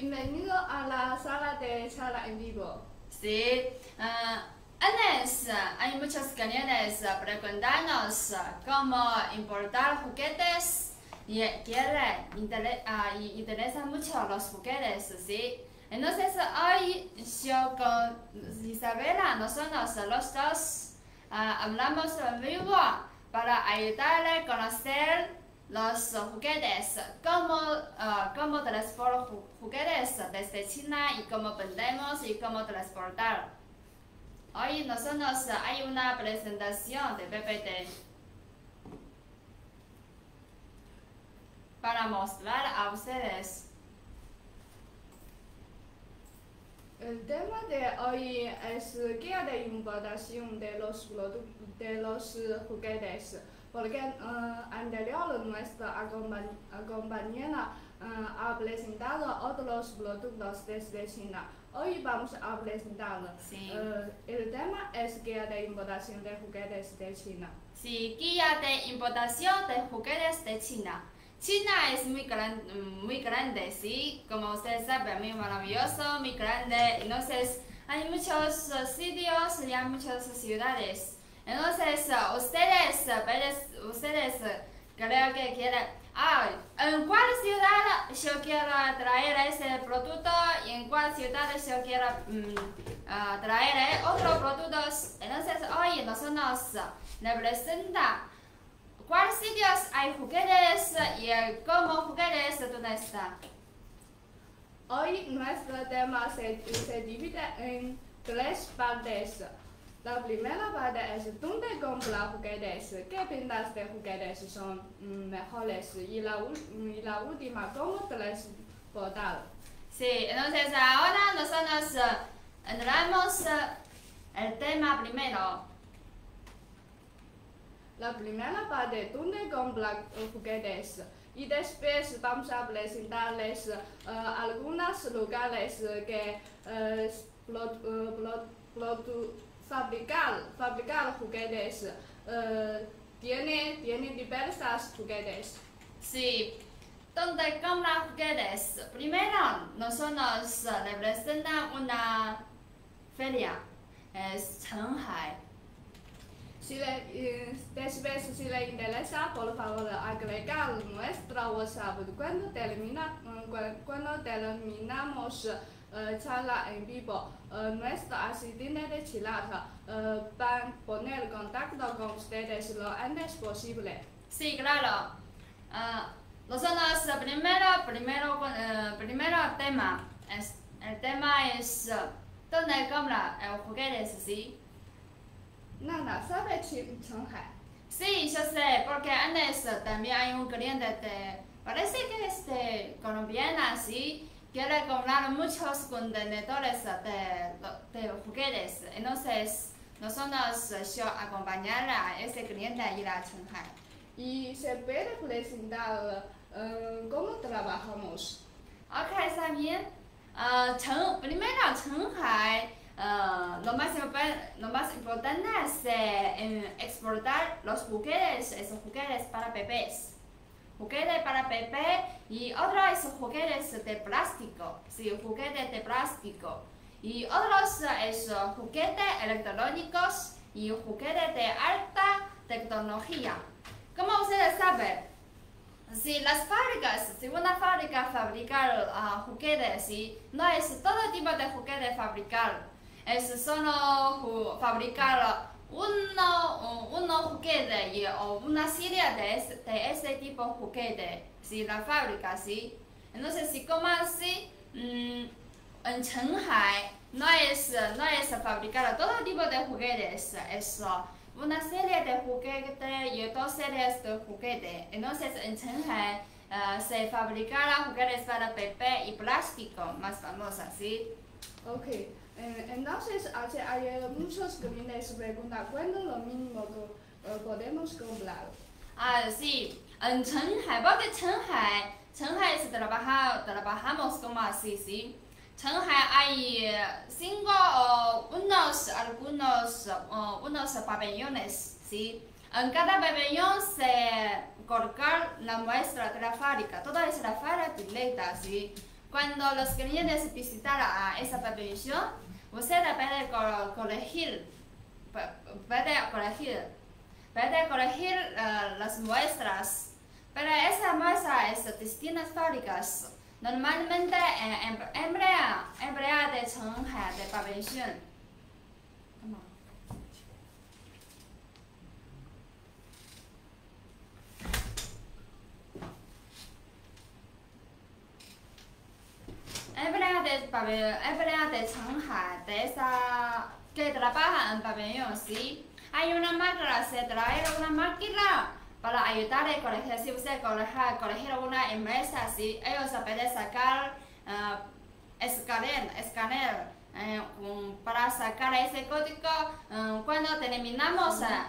Bienvenido a la sala de charla en vivo. Sí. ah, antes, hay muchos clientes preguntarnos cómo importar juguetes y quiere intere- ah, y interesa mucho los juguetes, ¿sí? Entonces hoy yo con Isabela, nosotros los dos ah, hablamos en vivo para ayudarle a conocer los juguetes, cómo, ah, cómo transportar ju- juguetes desde China y cómo vendemos y cómo transportar. Hoy nosotros hay una presentación de PPT para mostrar a ustedes. El tema de hoy es guía de importación de los, de los juguetes, porque eh, anterior nuestra acompa- compañera eh, ha presentado otros productos desde China. Hoy vamos a presentar. Sí. eh, el tema es guía de importación de juguetes de China. Sí, guía de importación de juguetes de China. China es muy, gran- muy grande, sí, como ustedes saben, muy maravilloso, muy grande. Entonces, hay muchos sitios y hay muchas ciudades. Entonces, eh, ustedes, eh, puedes- ustedes eh, creo que quieren, ah, ¿en cuál ciudad yo quiero traer ese producto? ¿Y en cuál ciudad yo quiero ah, traer eh, otros productos? Entonces, hoy nosotros representa cuáles sitios hay juguetes y cómo juguetes dónde está. Hoy nuestro tema se, se divide en tres partes. La primera parte es dónde comprar juguetes, qué tiendas de juguetes son mm, mejores y la, ul- y la última, cómo transportar. Sí, entonces ahora nosotros eh, entramos eh, el tema primero. La primera parte, dónde comprar eh, juguetes. Y después vamos a presentarles eh, algunos lugares que eh, pro- eh, pro- produ- fabricar, fabricar juguetes. eh, tiene, tiene diversas juguetes. Sí, donde comprar juguetes. Primero nosotros eh, representa una feria, es Shanghai. Si le, después, si le interesa, por favor, agregar nuestra WhatsApp cuando, termina, cu- cuando terminamos charla en vivo. Eh, nuestra asistente de Chilata eh, va a poner contacto con ustedes lo antes posible. Sí, claro. Nosotros eh, primero, primero, eh, primero tema, es, el tema es eh, dónde comprar eh, juguetes, ¿sí? Nana, ¿sabe Shanghai? Sí, yo sé, porque antes eh, también hay un cliente de, parece que es de colombiana, sí, quiere comprar muchos contenedores de, de juguetes. Entonces, nosotros eh, yo acompañar a ese cliente a ir a Shanghai. Y se puede presentar eh, cómo trabajamos. Ok, está bien. Ah, Chen- primero, Shanghai, ah, lo, más, lo más importante es eh, exportar los juguetes, esos juguetes para bebés. Juguetes para bebé y otro es juguetes de plástico, sí, juguetes de plástico. Y otros es juguetes electrónicos y juguetes de alta tecnología. Como ustedes saben, si las fábricas, si una fábrica fabrica ah, juguetes, ¿sí? no es todo tipo de juguete fabricar, es solo fabricar uno, uno juguete o una serie de ese, de ese tipo de juguete, ¿sí? la fábrica, ¿sí? Entonces, si como así, mm, en Shanghai no es, no es fabricar todo tipo de juguetes, es una serie de juguetes y dos series de juguetes. Entonces en Shanghai ah, se fabricará juguetes para bebé y plástico más famosos, ¿sí? Ok, eh, entonces hace, hay muchos clientes preguntan cuándo lo mínimo que eh, podemos comprar. Ah, sí, en Shanghai, porque Shanghai, Shanghai es trabaja, trabajamos como así, ¿sí? Shanghai hay cinco o unos, algunos, o unos pabellones, ¿sí? En cada pabellón se coloca la muestra de la fábrica, toda es la fábrica directa, ¿sí? Cuando los clientes visitan a esa pabellón, puede co- corregir, pu- puede corregir, puede corregir eh, las muestras, pero esa muestra es distintas fábricas. Normalmente eh, em- emplea, emplea de Shanghai de pabellón. ¿Cómo? Pabellón, emplea de Shanghai, de esa que trabaja en pabellón, sí. Hay una máquina, se trae una máquina para ayudar a corregir, si usted corrige, corregir una empresa, sí, ellos pueden sacar ah, escáner, escáner eh, para sacar ese código ah, cuando terminamos a,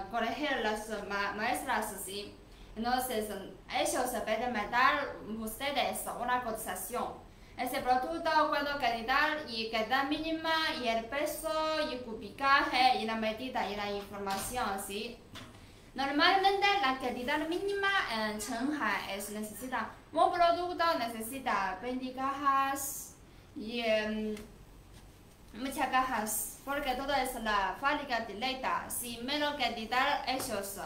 a corregir las ma- muestras, sí. Entonces, ellos pueden mandar ustedes una cotización. Ese producto, cuando calidad y calidad mínima y el peso y cubicaje y la medida y la información, ¿sí? Normalmente la calidad mínima en Shanghai es necesita un producto necesita 20 cajas y em, muchas cajas porque todo es la fábrica directa. Si menos calidad ellos,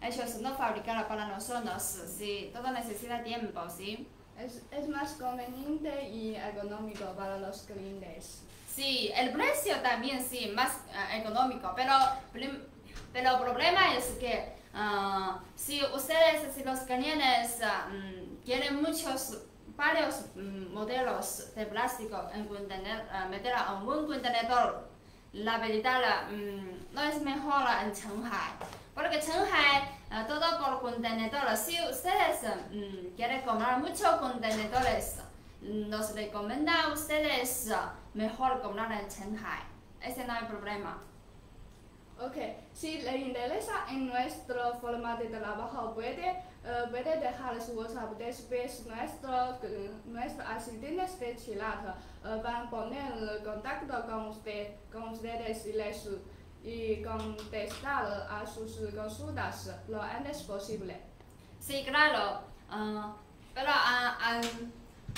ellos no fabrican para nosotros, sí, todo necesita tiempo, ¿sí? Es, es más conveniente y económico para los clientes. Sí, el precio también sí, más eh, económico, pero, pero el problema es que ah, si ustedes, si los clientes ah, mm, quieren muchos, varios mm, modelos de plástico en contener, ah, meter a un contenedor, la verdad mm, no es mejor en Shanghai, porque Shanghai ah, todo por contenedores, si ustedes mm, quieren comprar muchos contenedores, nos recomienda a ustedes ah, mejor comprar en Shanghai. Ese no hay problema. Ok, si le interesa en nuestro forma de trabajo, puede, eh, puede dejar su WhatsApp. Después, nuestro, eh, nuestro asistente de Chilat eh, van a poner en contacto con, usted, con ustedes y, les, y contestar a sus consultas lo antes posible. Sí, claro. ah, pero an-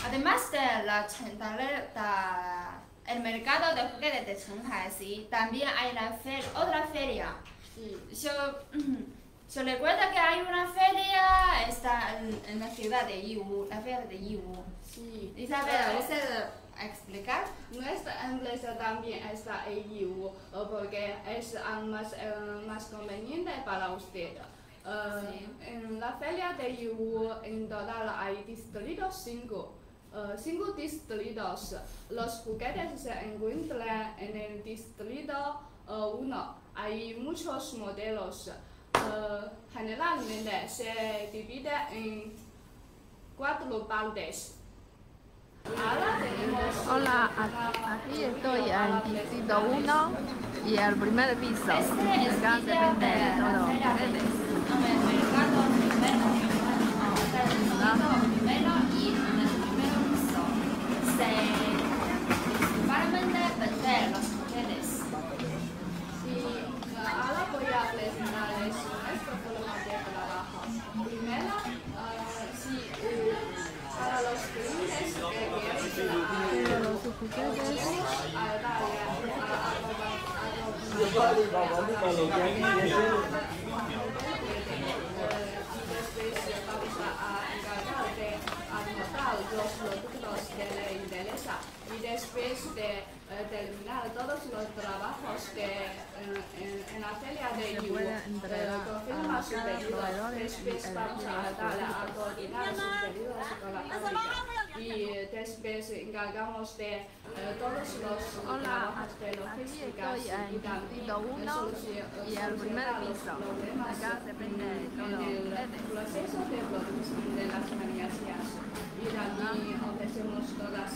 además de la la- el mercado de juguetes de Shanghai, sí, también hay la fe- otra feria. Sí. Yo, yo recuerdo que hay una feria está en, en la ciudad de Yiwu, la feria de Yiwu. Sí. Isabel, Eh, ¿usted explicar? Nuestra empresa también está en Yiwu eh, porque es ah, más, eh, más conveniente para usted. Eh, Sí. En la feria de Yiwu en total hay distritos 5. cinco distritos. Los juguetes se encuentran en el distrito 1. hay muchos modelos. Eh, generalmente se divide en cuatro partes. Hola, aquí estoy en distrito 1 y el primer piso. Este vende de todo de juguetes. en el mercado primero, ah, del distrito primero y en el primer piso se principalmente vende los juguetes. Sí, ahora voy a presentarles nuestro forma de trabajo. Primero, eh, sí, eh, para los clientes que quieren Pero los juguetes a darle a, a, después vamos a encargar de anotar y después de eh, terminar todos los trabajos de, en, en- en la feria de eh, entregar confirma su pedido, después vamos a los darle a productos. coordinar sus pedidos con la y eh, después encargamos de eh, todos los Hola, trabajos de logística y también distrito 1 soluci- y el primer solucionar los piso. problemas Acá se vende en el proceso de producción de las mercancías y también ofrecemos todas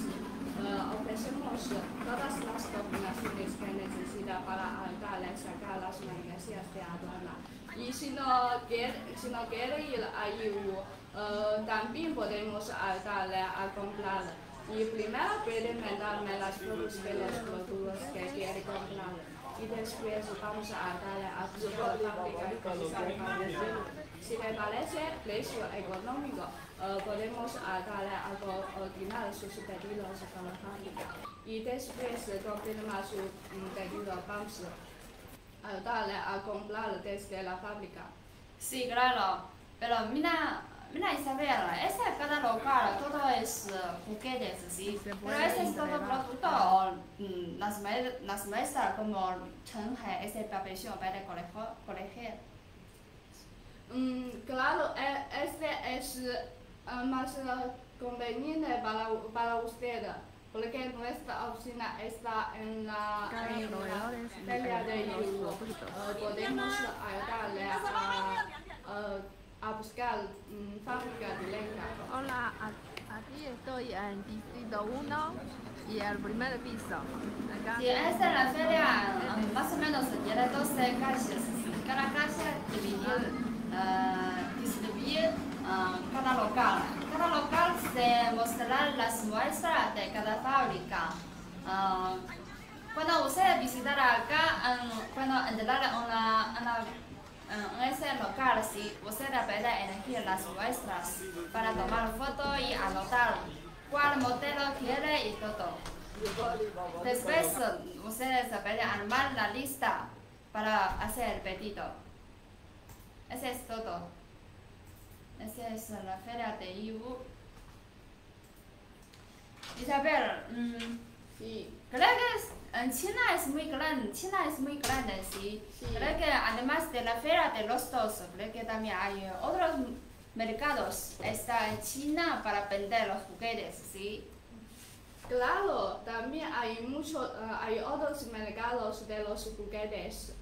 eh, ofrecemos todas las combinaciones que necesita para darle sacar las mercancías de aduana y si no quiere, si no quiere ir a eh, también podemos ayudarle a comprar. Y primero pueden mandarme las fotos de los productos que quieren comprar. Y después vamos a darle a su fábrica Si le parece precio económico, eh, podemos darle algo original sus pedidos con la fábrica. Y después de confirmar su pedido, vamos a darle a comprar desde la fábrica. Sí, claro. Pero mira, mira Isabel, ese cada local todo es juguetes, ¿sí? Pero ese es todo producto. mm, Las, las maestras como Chen ese profesión para colegio- colegio. Mm, claro, e- este es eh, más eh, conveniente para, para usted, porque nuestra oficina está en la, feria de Yugo. Eh, podemos ayudarle a, a- a buscar mm, fábrica directa. Hola, a- aquí estoy en Distrito 1 y el primer piso. Acá Sí, esta es la feria, más o menos tiene 12 calles. Cada calle dividir, eh, cada local. Cada local se mostrará las muestras de cada fábrica. Eh, cuando usted visitará acá, en- cuando entrar en, la, en, la- en ese local, sí, usted puede elegir las muestras para tomar foto y anotar cuál modelo quiere y todo. Después ustedes pueden armar la lista para hacer el pedido. Ese es todo. Esa es la feria de Yiwu. Isabel, mm, Sí, creo que es- en China es muy grande, China es muy grande, sí. Sí. Creo que además de la feria de los dos, creo que también hay otros mercados. Está en China para vender los juguetes, sí. claro, también hay muchos, eh, hay otros mercados de los juguetes.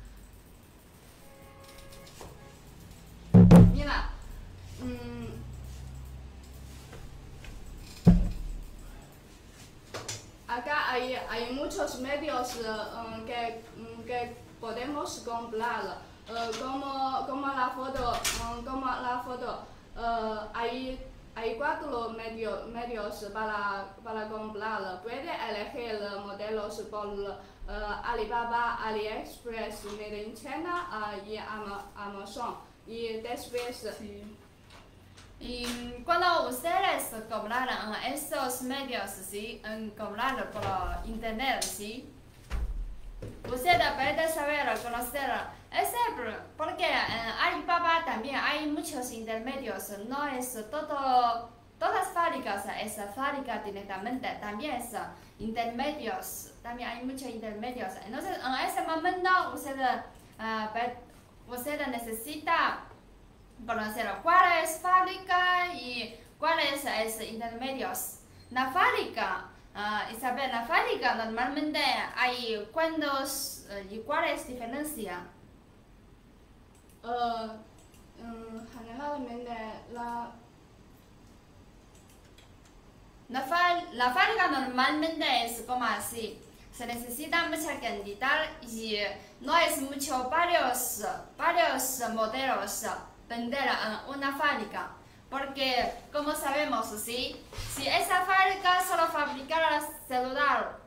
Mira, mm, acá hay, hay muchos medios eh, um, que, mm, que podemos comprar, eh, como, como la foto, um, como la foto, eh, hay, hay cuatro medio- medios para, para comprar. Puede elegir modelos por eh, Alibaba, AliExpress, Made in China eh, y Ama- Amazon. Y después, Y cuando ustedes compraron estos medios, ¿sí? En comprar por internet, ¿sí? Usted puede saber, conocer, ese, porque en Alibaba también hay muchos intermedios, no es todo, todas fábricas es fábrica directamente, también es intermedios, también hay muchos intermedios. Entonces, en ese momento, usted, pe- usted necesita conocer cuál es fábrica y cuáles es intermedios. La fábrica, ah, Isabel, la fábrica normalmente hay cuántos eh, y cuál es diferencia. eh, mm, generalmente la La, la fábrica normalmente es como así. Se necesita mucha cantidad y no es mucho varios, varios modelos vender en una fábrica. Porque, como sabemos, ¿sí? si esa fábrica solo fabricara celular,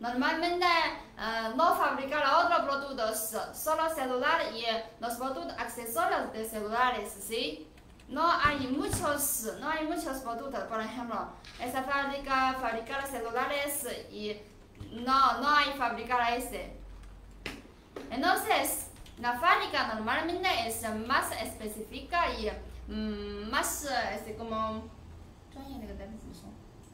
normalmente eh, no fabricara otros productos, solo celular y los productos accesorios de celulares, ¿sí? No hay muchos, no hay muchos productos, por ejemplo, esa fábrica fabricar celulares y no, no hay fabricar ese. Entonces, la fábrica normalmente es más específica y mm, más eh, este, como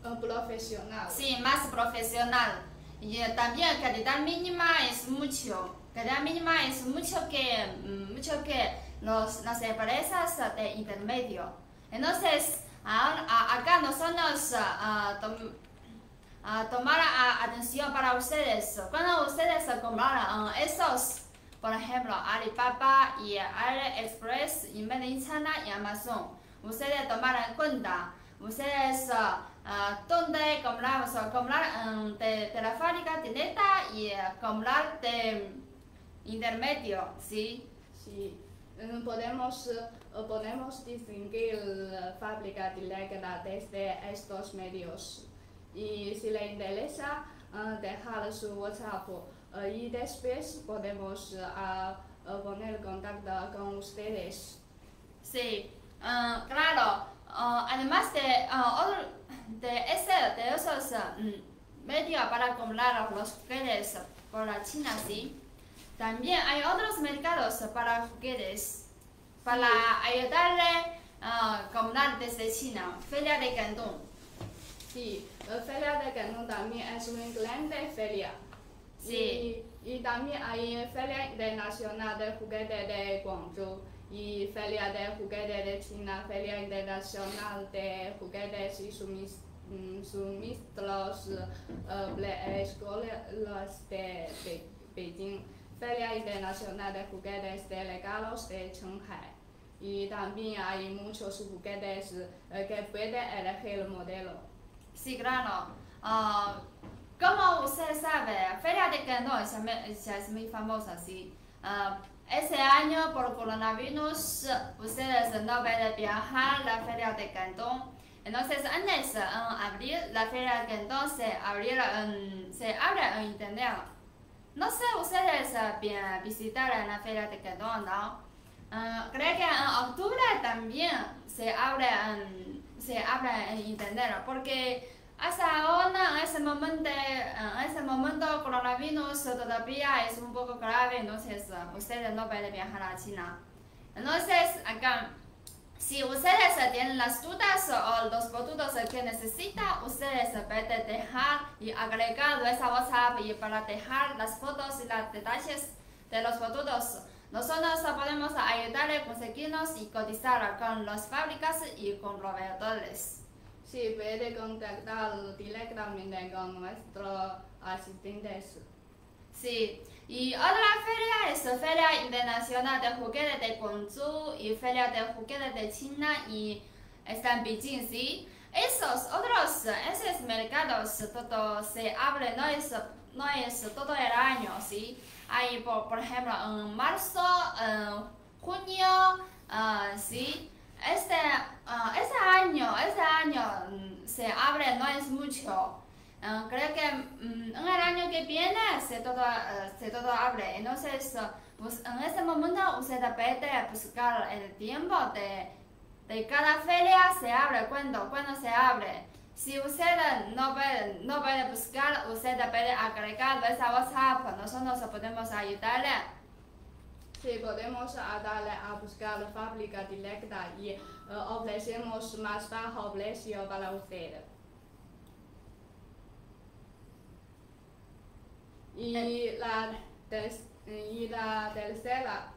ah, profesional. Sí, más profesional. Y eh, también calidad mínima es mucho. Calidad mínima es mucho que, mm, mucho que los, las empresas de intermedio. Entonces, acá nosotros uh, tom, uh, tomar atención para ustedes. Cuando ustedes compraron esos por ejemplo, Alibaba y AliExpress y Made in China y Amazon, ustedes tomaron en cuenta. Ustedes ah, ah, dónde compramos, comprar mm, de, de la fábrica directa y eh, comprar de intermedio, ¿sí? Sí, mm, podemos, eh, podemos distinguir la fábrica directa desde estos medios. y si le interesa uh, dejar su WhatsApp uh, y después podemos uh, poner contacto con ustedes. Sí, uh, claro. Uh, además de, uh, otro- de, ese, de esos mm, medios para comprar los juguetes por la China, sí. También hay otros mercados para juguetes para ayudarle a comprar desde China. Feria de Cantón. Sí, feria de Cantón también es una grande feria. Sí. Y, y también hay Feria Internacional de Juguete de Guangzhou y Feria de Juguete de China, Feria Internacional de Juguetes y sumis- mm, suministros eh, de escuelas de Be- Beijing, Feria Internacional de Juguetes de Regalos de Shanghai. Y también hay muchos juguetes eh, que puede elegir el modelo. Sí, claro. Ah, como usted sabe, Feria de Cantón me- es- muy famosa, sí. Ah, ese año por coronavirus ustedes no pueden viajar a la Feria de Cantón. Entonces, antes, en abril, la Feria de Cantón se, en- se abre en internet. No sé, ustedes ah, bien visitaron la Feria de Cantón, ¿no? Ah, creo que en octubre también se abre en, se abre en internet porque hasta ahora en ese momento en ese momento coronavirus todavía es un poco grave entonces ah, ustedes no pueden viajar a China entonces acá si ustedes tienen las dudas o los productos que necesitan, ustedes pueden dejar y agregar nuestra WhatsApp y para dejar las fotos y los detalles de los productos. Nosotros podemos ayudarle a conseguirlos y cotizar con las fábricas y con proveedores. Sí, puede contactar directamente con nuestros asistentes. Sí, y otra feria es Feria Internacional de Juguetes de Guangzhou y Feria de Juguetes de China y está en Beijing, sí. Esos otros, esos mercados, todo se abre, no es, no es todo el año, sí. Hay, por, por ejemplo, en marzo, en junio, ah, sí. Este, ah, este año, este año mm, se abre, no es mucho. Ah, creo que mm, en el año que viene se todo, eh, se todo abre. Entonces, pues, en este momento usted puede buscar el tiempo de, de cada feria se abre, cuándo, cuándo se abre. Si usted no puede, no puede buscar, usted puede agregar nuestra WhatsApp, nosotros podemos ayudarle. Sí, podemos a darle a buscar la fábrica directa y eh, ofrecemos más bajo precio para usted. Y la, ter- y la tercera,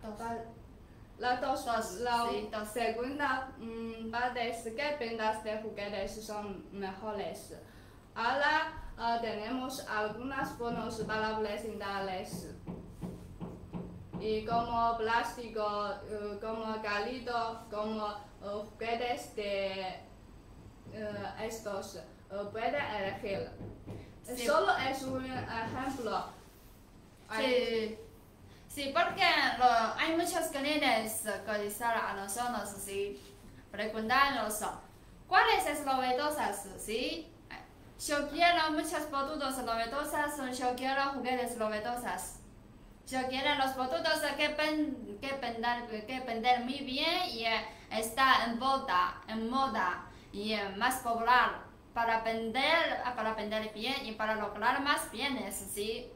la, dos, la sí, segunda mm, parte es que ventas de juguetes son mejores. Ahora eh, tenemos algunas bonos para presentarles y como plástico, eh, como cálido, como eh, juguetes de eh, estos, puede elegir. Sí. Solo es un ejemplo. Sí, sí porque lo- hay muchos clientes que dicen a nosotros, sí, preguntarnos cuáles son novedosas, sí. Yo quiero muchos productos novedosos, yo quiero juguetes novedosos. Yo quiero los productos que, ven, que, vender, que vender muy bien y eh, está en moda, en moda y eh, más popular para vender, para vender bien y para lograr más bienes, sí.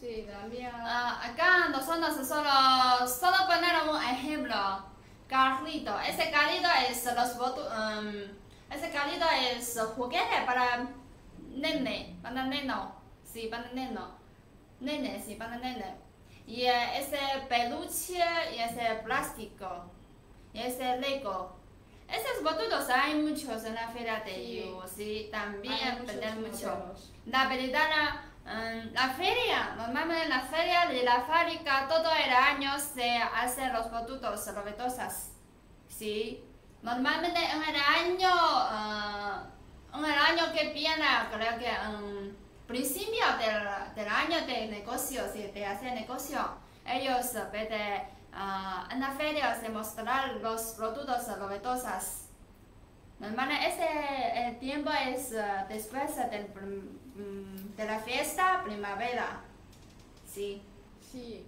Sí, también. Ah, acá nosotros solo, solo poner un ejemplo. Carrito. Ese carrito es los botu- um, ese carrito es juguete para nene, para neno. Sí, para neno. Nene, sí, para nene. Y eh, ese peluche y ese plástico. Y ese Lego. Esos productos hay muchos en la feria de. Yu, sí, también venden mucho. La verdad, mm, la feria, normalmente en la feria de la fábrica todo el año se hacen los productos novedosos. Sí, normalmente en el año, ah, en el año que viene, creo que en principio del, del año de negocio, sí, de hacer negocio, ellos pueden ah, en la feria se mostrar los productos novedosos. Normalmente ese tiempo es después del, mm, de la fiesta primavera. Sí. Sí.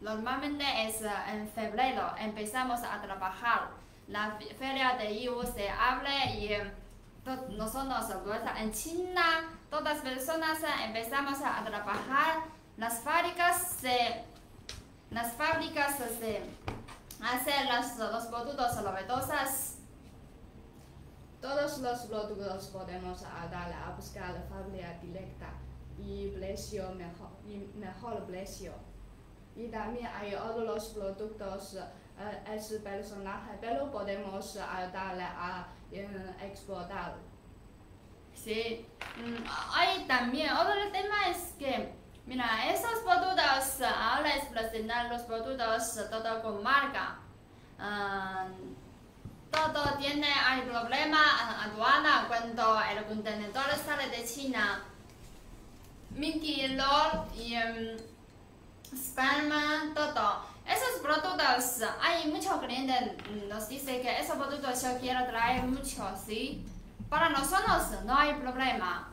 normalmente es en febrero empezamos a trabajar. La feria de IU se abre y nosotros en China todas las personas empezamos a trabajar. Las fábricas se, las fábricas se hacen los productos novedosos. Todos los productos podemos dar a buscar la fábrica directa y precio mejor, y mejor precio. Y también hay otros productos uh, es personaje, pero podemos darle a exportar. Sí, mm, hay también otro tema es que, mira, esos productos, ahora es presentar los productos todo con marca. todo tiene, hay problema aduana cuando el contenedor sale de China. Mickey, LOL y um, todo. Esos productos, hay muchos clientes nos dicen que esos productos yo quiero traer mucho, ¿sí? Para nosotros no hay problema,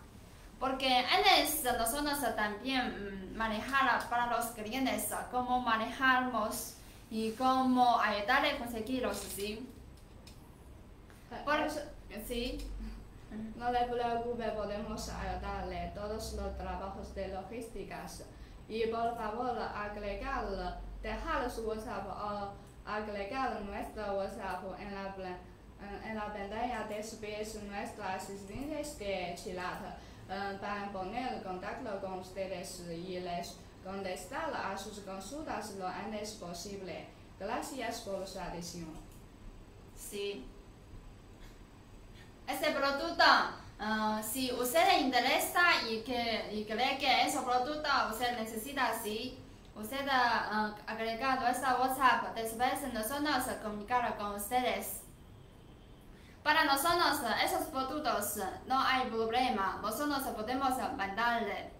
porque antes nosotros también mm, manejar para los clientes cómo manejamos y cómo ayudarle a conseguirlos, ¿sí? Por eso, sí. No le preocupe, podemos ayudarle todos los trabajos de logísticas. Y por favor, agregar, dejar su WhatsApp o agregar nuestro WhatsApp en la en la pantalla de SBS nuestra asistencia de Chilat para poner contacto con ustedes y les contestar a sus consultas lo antes posible. Gracias por su atención. Sí. Este producto, uh, si usted interesa y, que, y cree que ese producto usted necesita, sí, usted uh, agrega nuestra WhatsApp, después nosotros comunicar con ustedes. Para nosotros, esos productos no hay problema. Nosotros podemos mandarle.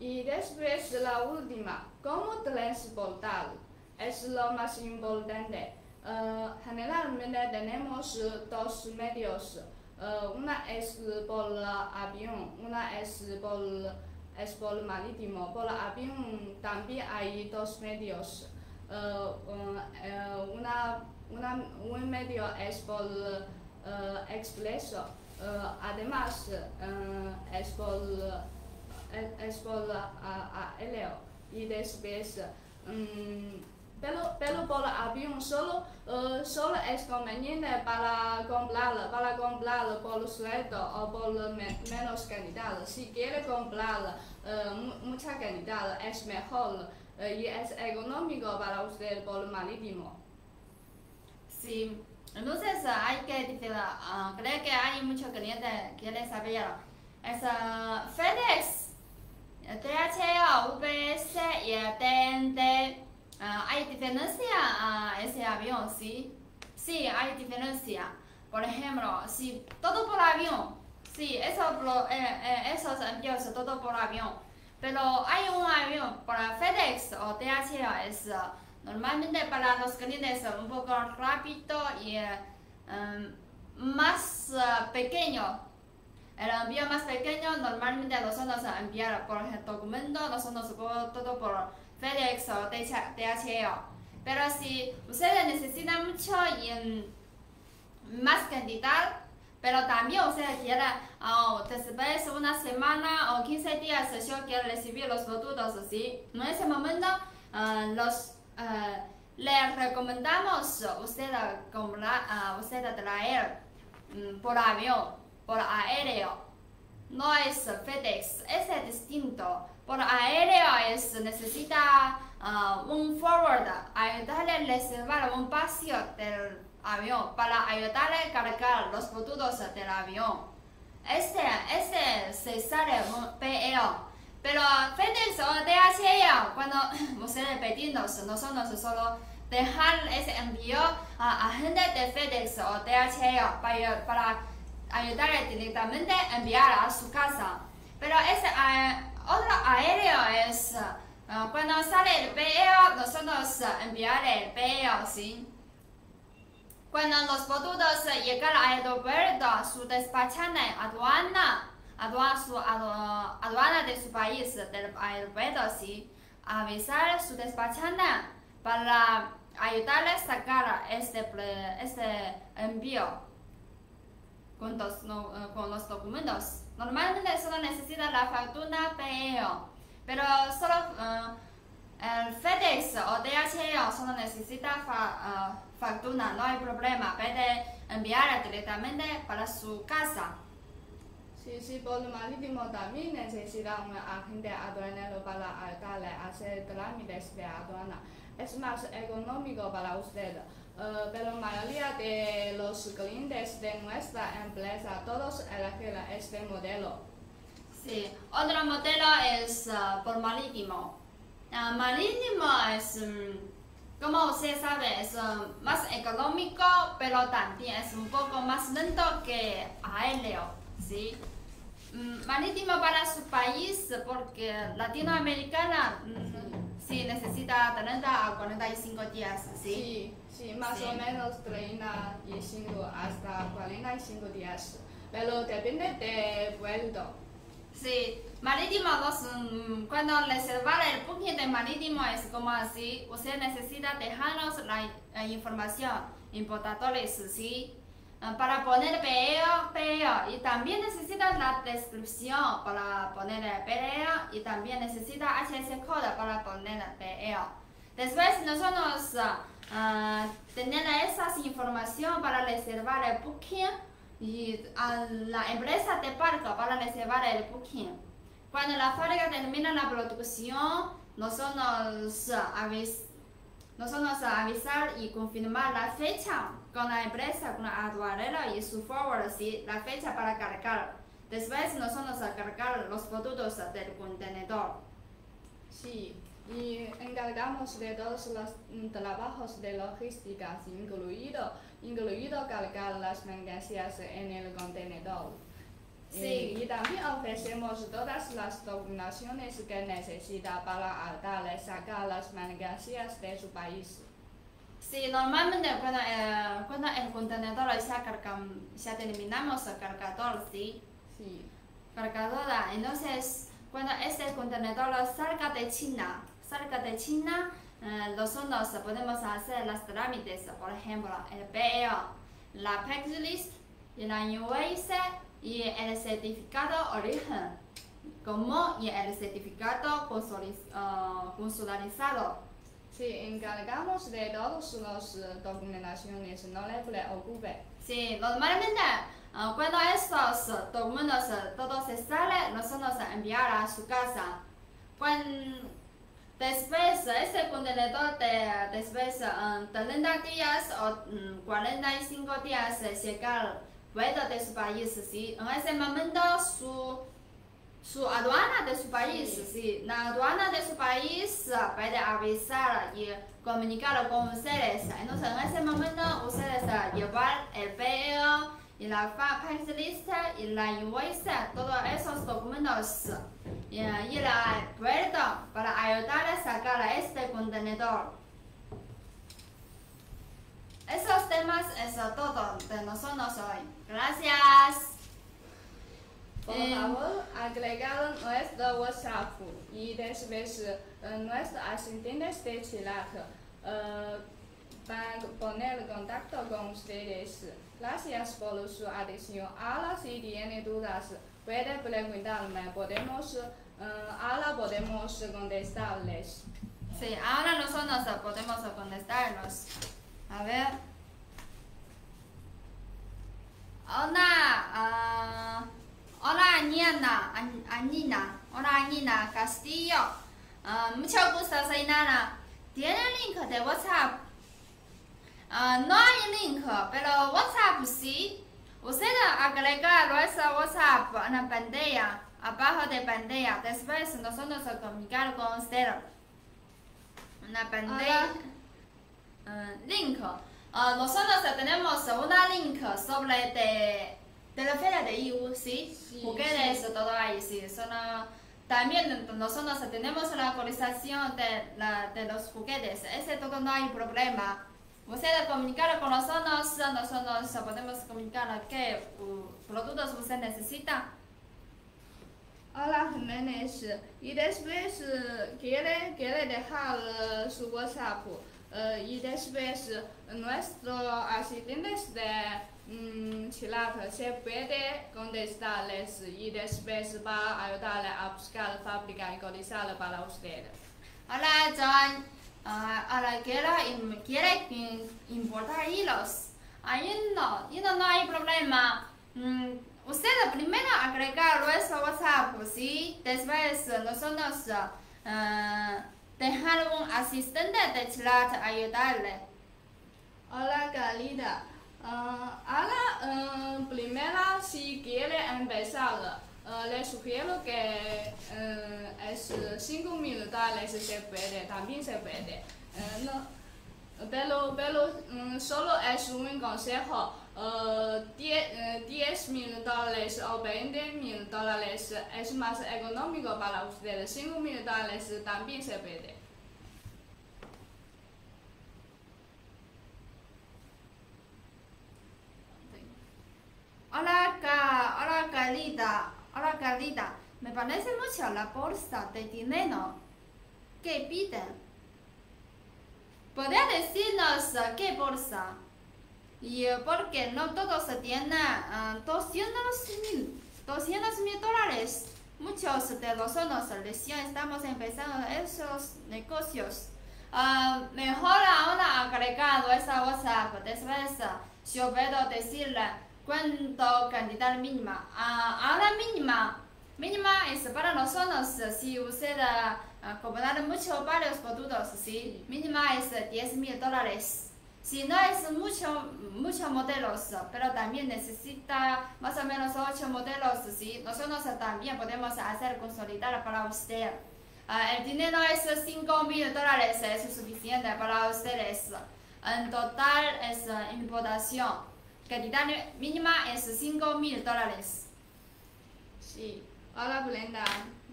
Y después la última, ¿cómo transportar? Es lo más importante. Uh, generalmente tenemos dos medios. Uh, una es por avión, una es por, es por marítimo. Por avión también hay dos medios. Uh, una, una, un medio es por uh, expreso, además es por, es por aéreo y después um, pero, pero por avión solo, solo es conveniente para comprar, para comprar por sueldo o por menos calidad. Si quiere comprar uh, mucha calidad es mejor eh, es económico para usted por marítimo. Sí, entonces hay que decir, uh, creo que hay muchos clientes que quieren saber. Es uh, FedEx, DHL, UPS y TNT. Uh, ¿Hay diferencia ese avión? Sí, sí, hay diferencia. Por ejemplo, si todo por avión, sí, eso, eh, eh, esos envíos todo por avión. Pero hay un avión para FedEx o DHL, es uh, normalmente para los clientes un poco rápido y um, más uh, pequeño. El envío más pequeño normalmente nosotros enviamos por el documento, nosotros todo por FedEx o DHL. Pero si ustedes necesitan mucho y más cantidad, pero también usted quiere, oh, después una semana o 15 días, yo quiero recibir los productos así. En ese momento, uh, los, uh, le recomendamos usted comprar, uh, usted traer um, por avión, por aéreo. No es FedEx, es distinto. Por aéreo es necesita uh, un forward, ayudarle a reservar un espacio del avión para ayudarle a cargar los productos del avión. Este, este se sale PL. Pero FedEx o DHL, cuando ustedes pedimos, nosotros solo dejar ese envío a agente de FedEx o DHL para, para ayudarle directamente a enviar a su casa. Pero ese otro aéreo es Ah, cuando sale el video, nosotros enviar el video, ¿sí? Cuando los productos llegan al aeropuerto, su despachante aduana, aduana, su, adu- aduana de su país, del aeropuerto, ¿sí? Avisar su despachante para ayudarle a sacar este, este envío con los, eh, con los documentos. Normalmente solo necesita la factura PEO, pero solo eh, el FedEx o DHL solo necesita fa- eh, factura, no hay problema, puede enviar directamente para su casa. Sí, sí, por lo marítimo también necesita un agente aduanero para ayudarle a hacer trámites de aduana. Es más económico para usted. Eh, pero la mayoría de los clientes de nuestra empresa todos eligen este modelo. Sí, otro modelo es ah, por marítimo. Ah, marítimo es, mm, como usted sabe, es ah, más económico, pero también es un poco más lento que aéreo, ¿sí? Mm, marítimo para su país, porque latinoamericana mm, sí necesita 30 a 45 días, ¿sí? Sí, sí, más Sí. o menos 35 hasta 45 días. Pero depende del vuelo. Sí, marítimo, los, mm, cuando reservar el booking de marítimo es como así, usted necesita dejarnos la, información, importadores, ¿sí? Ah, Para poner PEO, PEO, y también necesita la descripción para poner PEO, y también necesita HS code para poner PEO. Después nosotros ah, ah, tener esas información para reservar el booking y a la empresa de barco para reservar el booking. Cuando la fábrica termina la producción, nosotros avis nosotros avisar y confirmar la fecha con la empresa, con la aduanera y su forward, ¿sí? la fecha para cargar. Después nosotros a cargar los productos del contenedor. Sí, y encargamos de todos los trabajos de logística, incluido, incluido cargar las mercancías en el contenedor. Sí. Y, y también ofrecemos todas las documentaciones que necesita para ayudarle a sacar las mercancías de su país. Sí, normalmente cuando, eh, cuando el contenedor ya, cargam- ya terminamos el cargador, ¿sí? Sí, cargadora. Entonces, cuando este contenedor salga de China, salga de China, eh, nosotros podemos hacer las trámites, por ejemplo, el PEO, la package list, y la invoice y el certificado origen, como y el certificado ah, consularizado. sí, encargamos de todas las eh, documentaciones, no le preocupe. Sí, normalmente ah, cuando estos documentos eh, todo se sale, nosotros enviar a su casa. Cuando después este contenedor de después ah, 30 días o mm, 45 días llegar fuera de su país, sí. En ese momento su su aduana de su país, Sí. sí. La aduana de su país ah, puede avisar y comunicar con ustedes. Entonces, en ese momento, ustedes ah, llevar el PEO y la fa- package list y la invoice, todos esos documentos y ir al puerto para ayudar a sacar este contenedor. Esos temas es todo de nosotros hoy. Gracias. Por Em, favor, agregar nuestro WhatsApp y después eh, nuestros asistentes de chat eh, van a poner contacto con ustedes. Gracias por su atención. Ahora si tiene dudas, puede preguntarme. Podemos, eh, ahora podemos contestarles. Sí, ahora nosotros podemos contestarlos. A ver. Hola, ah, hola Aniana, An- Anina, hola Anina Castillo. Ah, mucho gusto, soy Nana. ¿Tiene link de WhatsApp? Ah, no hay link, pero WhatsApp sí. Usted agrega nuestro WhatsApp en la pantalla, abajo de pantalla. Después nosotros comunicar con usted. Una pantalla. Ah, link. Ah, nosotros tenemos una link sobre de, de la feria de IU, ¿sí? Sí, Juguetes, todo ahí, sí. Solo también nosotros tenemos la actualización de, la, de los juguetes. Ese todo no hay problema. Ustedes comunicar con nosotros, nosotros podemos comunicar qué uh, productos usted necesita. Hola Jiménez, y después eh, quiere, quiere dejar eh, su WhatsApp y después nuestro asistente de mm, Chilat se puede contestarles y después va a ayudarle a buscar fábrica y cotizarla para usted. Hola John, Ah, ahora quiere, im- quiere importar hilos. Ahí no, y no, no hay problema. Mm, usted primero agregar nuestro WhatsApp, ¿sí? Después nosotros ah, dejar un asistente de chat ayudarle. Hola Galida, Ah, ahora eh, primero si quiere empezar, eh, le sugiero que eh, es 5 mil dólares se puede, también se puede. Eh, no, pero pero mm, solo es un consejo, eh, 10 eh, 10 mil dólares o 20 mil dólares es más económico para ustedes, 5 mil dólares también se puede. Hola, hola Carlita, hola Carlita. Me parece mucho la bolsa de dinero que piden. ¿Podría decirnos eh, qué bolsa? Y eh, porque no todos tienen ah, 200 mil 200 mil dólares. Muchos de nosotros recién estamos empezando esos negocios. Ah, mejor ahora agregado esa WhatsApp. Después eh, yo puedo decirle cuánto cantidad mínima. Ah, ahora mínima. Mínima es para nosotros si usted comprar muchos varios productos, ¿sí? Mínima es 10 mil dólares. Si no es mucho, muchos modelos, pero también necesita más o menos 8 modelos, ¿sí? Nosotros también podemos hacer consolidar para usted. El dinero es 5 mil dólares, es suficiente para ustedes. En total es importación. Cantidad mínima es 5 mil dólares. Sí, hola Brenda.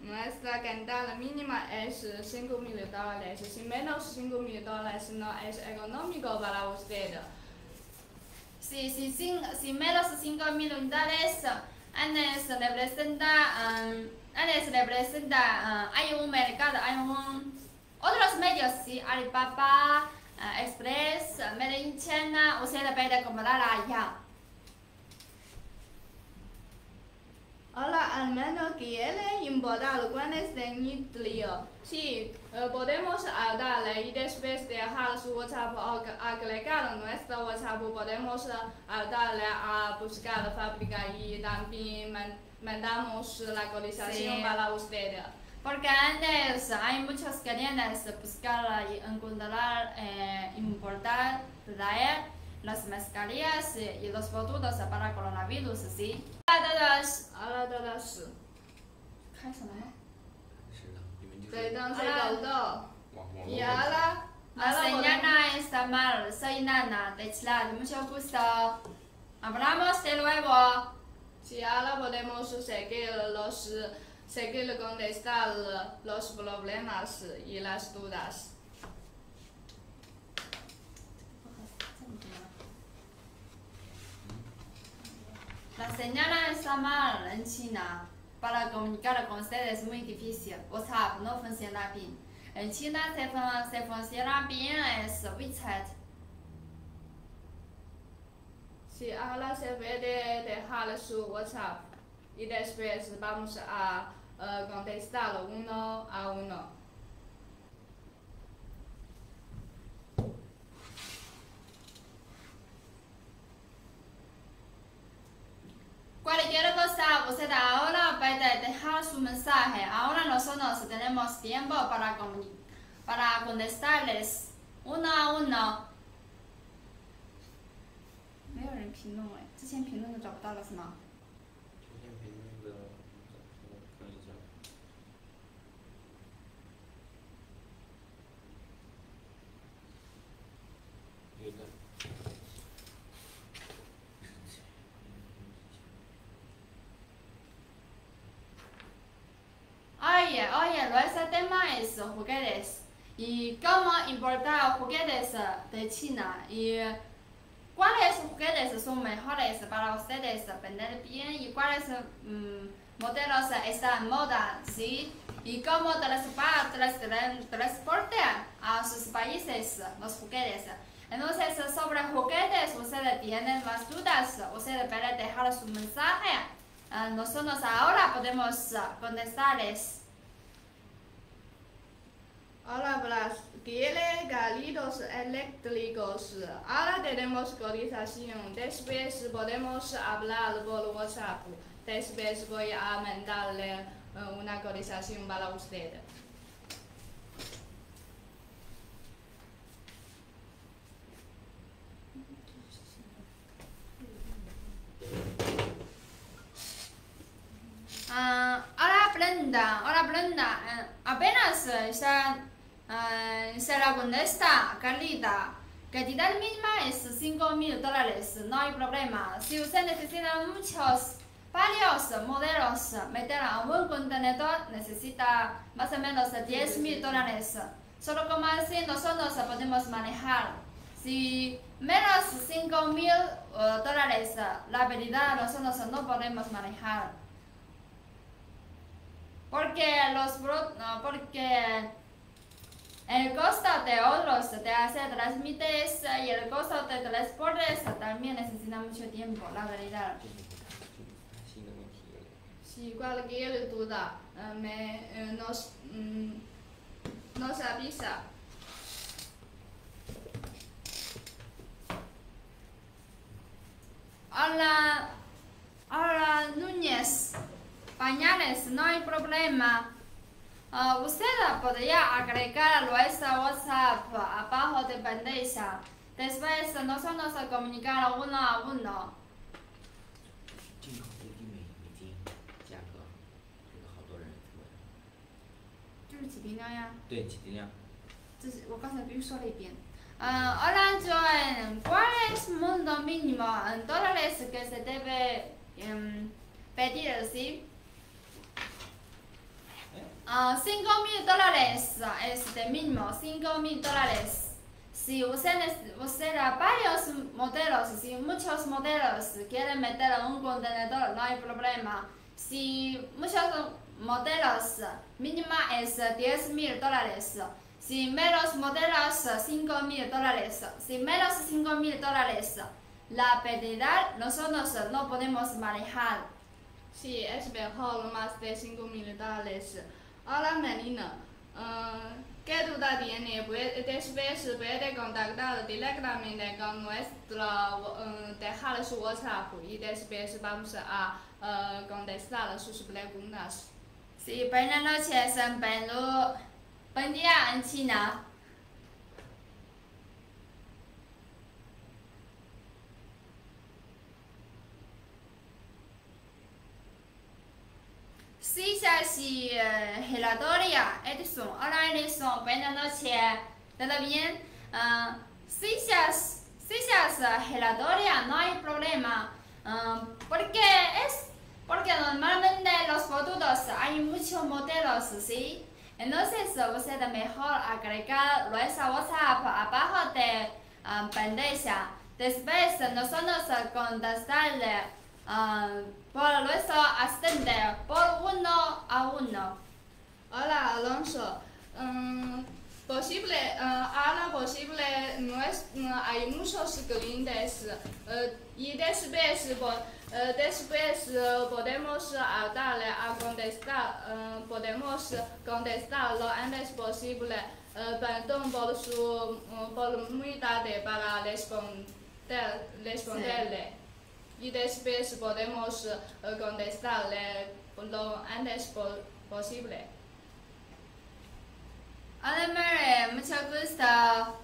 Nuestra cantidad mínima es 5 mil dólares. Si menos 5 mil dólares no es económico para usted. Si, si, sin- si menos 5 mil unidades, antes representa, um, antes representa, ah, hay un mercado, hay un, otros medios, sí, Alibaba, Express, Made in China, usted puede comprar allá. Hola, al menos quiere importar guantes de nitrio. Sí, eh, podemos ayudarle y después dejar su WhatsApp ag- agregado nuestro WhatsApp podemos eh, ayudarle a buscar fábrica y también man- mandamos la cotización Sí. para usted. Porque antes hay muchos clientes este, pues, buscar encontrar, eh, importar, traer las mascarillas y los productos para coronavirus, ¿sí? Hola a todos. Hola a todos. ¿Qué se llama? Soy Don Soy Gaudo. Y ahora, soy Nana soy Nana de Chilad, mucho gusto. Hablamos de nuevo. Si ahora podemos seguir los seguir contestar los problemas y las dudas. La señora está mal en China. Para comunicar con ustedes es muy difícil. WhatsApp no funciona bien. En China se, fun- se funciona bien es WeChat. Si ahora se puede dejar su WhatsApp y después vamos a eh, contestar uno a uno. Cualquier cosa, usted ahora puede dejar su mensaje. Ahora nosotros tenemos tiempo para, comuni- para contestarles uno a uno. 没有人评论哎，之前评论的找不到了是吗？ 二 tema es juguetes y cómo importar juguetes de China y cuáles juguetes son mejores para ustedes vender bien y cuáles mm, modelos están en moda, ¿sí? Y cómo transportar, transportar a sus países los juguetes. Entonces, sobre juguetes, ustedes tienen más dudas, ustedes pueden dejar su mensaje. Nosotros ahora podemos contestarles. Ahora las tiene galitos eléctricos. Ahora tenemos cotización. Después podemos hablar por WhatsApp. Después voy a mandarle eh, una cotización para usted. Ah, hola Brenda, hola Brenda, Eh, apenas eh, se, eh, se la contesta Carlita. Cantidad mínima es 5 mil dólares, no hay problema. Si usted necesita muchos, varios modelos, meter a un contenedor necesita más o menos 10 mil dólares. Solo como así nosotros podemos manejar. Si menos 5 mil eh, dólares, la verdad nosotros no podemos manejar. Porque los porque el costo de otros te hace transmites y el costo de transportes también necesita mucho tiempo, la verdad. Si cualquier duda eh, me, eh, nos, mm, nos avisa. Hola, hola Núñez, pañales, no hay problema. Uh, usted podría agregarlo a esta WhatsApp abajo de pantalla. Después nosotros comunicar uno a uno. Uh, hola John, ¿cuál es el mundo mínimo en dólares que se debe um, pedir? ¿sí? 5 mil dólares es de mínimo, 5 mil dólares. Si usted, es- usted a varios modelos, si muchos modelos quieren meter en un contenedor, no hay problema. Si muchos modelos, mínima es 10 mil dólares. Si menos modelos, 5 mil dólares. Si menos 5 mil dólares, la pérdida nosotros no podemos manejar. Sí, es mejor más de 5 mil dólares. Hola Melina, eh, ¿qué duda tiene? Puede, después puede contactar directamente con nuestro, eh, dejar su WhatsApp y después vamos a eh, contestar sus preguntas. Sí, buenas noches en Perú. Buen día en China. Sí, eh, gelatoria, Edison. Hola Edison, buenas noches. ¿Todo bien? Ah, ya es gelatoria, no hay problema. Ah, porque es porque normalmente los productos hay muchos modelos, ¿sí? Entonces usted mejor agregar nuestra WhatsApp abajo de ah, bandeja. Después nosotros contestarle ah, por nuestro asistente por uno a uno. Hola Alonso, Mm, posible, eh, ahora posible, no es, no hay muchos clientes eh, y después, po- eh, después podemos darle a contestar, podemos contestar lo antes posible, perdón por su, eh, por muy tarde para responder, responderle. Y después podemos eh, contestarle lo antes po- posible. Hola Mary, mucho gusto.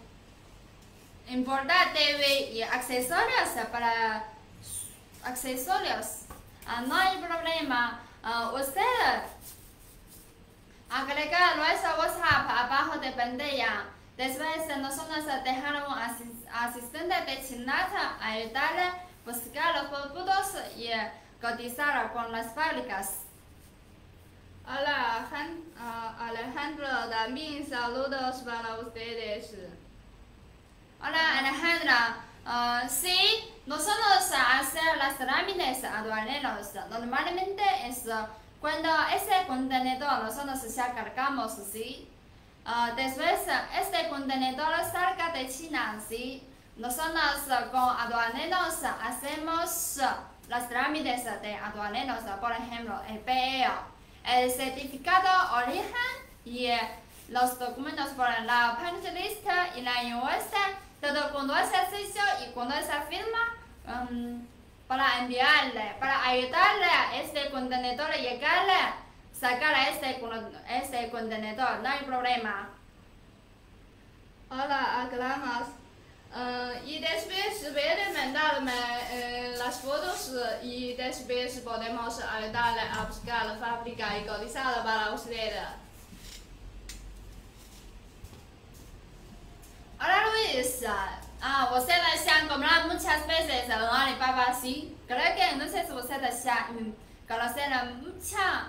Importar TV y accesorios para accesorios. Ah, no hay problema. Ah, usted agrega nuestro WhatsApp abajo de pantalla. Después nosotros dejaron un asis- asistente de Chinata a ayudarle buscar los productos y cotizar con las fábricas. Ah, Alejandro, también saludos para ustedes. Hola Alejandra, Ah, sí, nosotros hacemos las trámites aduaneros. Normalmente es ah, cuando ese contenedor nosotros ya cargamos, sí. Ah, después este contenedor salga de China, sí. Nosotros ah, con aduaneros hacemos ah, las trámites de aduaneros, por ejemplo, el PEO, el certificado origen y eh, los documentos por la punch list y la invoice, todo cuando es sencillo y cuando se firma um, para enviarle, para ayudarle a este contenedor a llegarle, sacar a este, este contenedor, no hay problema. Hola, aclamas. Ah, y después puede eh, las fotos eh, y después podemos ayudarle a buscar la fábrica y para ustedes. Hola Luis, ah, usted se ha muchas veces en Alibaba, sí. Creo que entonces usted ya mm, conoce mucha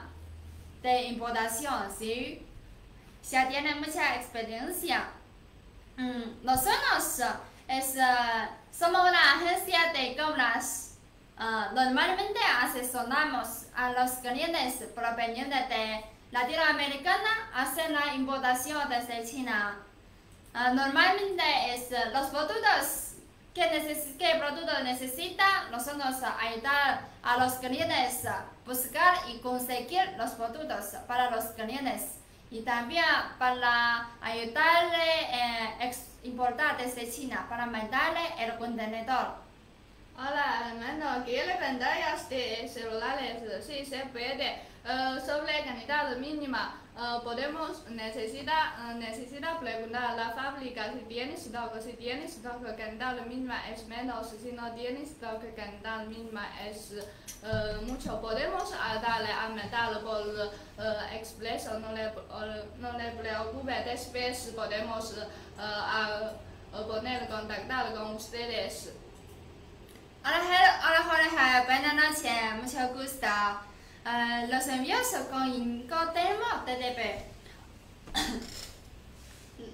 de importación, sí. Ya tiene mucha experiencia. Mm, nosotros es, eh, somos una agencia de compras. Ah, normalmente asesoramos a los clientes provenientes de Latinoamericana hacer la importación desde China. Ah, normalmente es eh, los productos que, que el producto necesita, nosotros ah, ayudar a los clientes a buscar y conseguir los productos para los clientes y también para ayudarle a importar desde China para mandarle el contenedor. Hola, Armando, ¿quiere pantallas de celulares? Sí, se puede. Eh, sobre calidad mínima, eh, podemos necesitar, eh, necesita preguntar a la fábrica si tiene stock. Si tiene stock, calidad mínima es menos. Si no tiene stock, calidad mínima es eh, mucho. Podemos darle a metal por expreso, no le, no le preocupe. Después podemos a- poner contactar con ustedes. Hola Jorge, buenas noches, mucho gusto. Eh, los envíos con Incotermo TTP.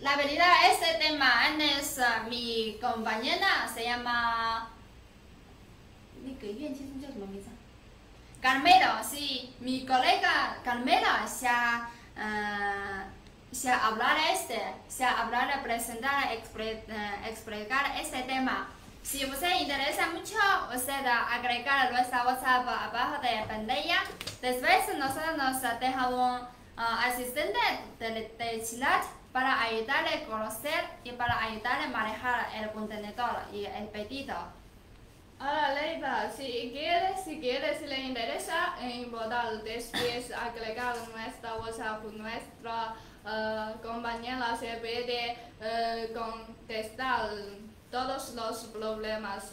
La habilidad de este tema es uh, mi compañera, se llama... Carmelo, sí, mi colega Carmelo se ha, uh, este, se ha hablado presentar, explicar eh, este tema. Si usted interesa mucho, usted agregar nuestra WhatsApp abajo de pantalla. Después nosotros nos dejamos un ah, asistente de, de chat para ayudarle a conocer y para ayudarle a manejar el contenedor y el pedido. Hola Leiva, si quiere, si quiere, si le interesa importar después agregar nuestra WhatsApp, nuestra eh, compañera se puede eh, contestar todos los problemas.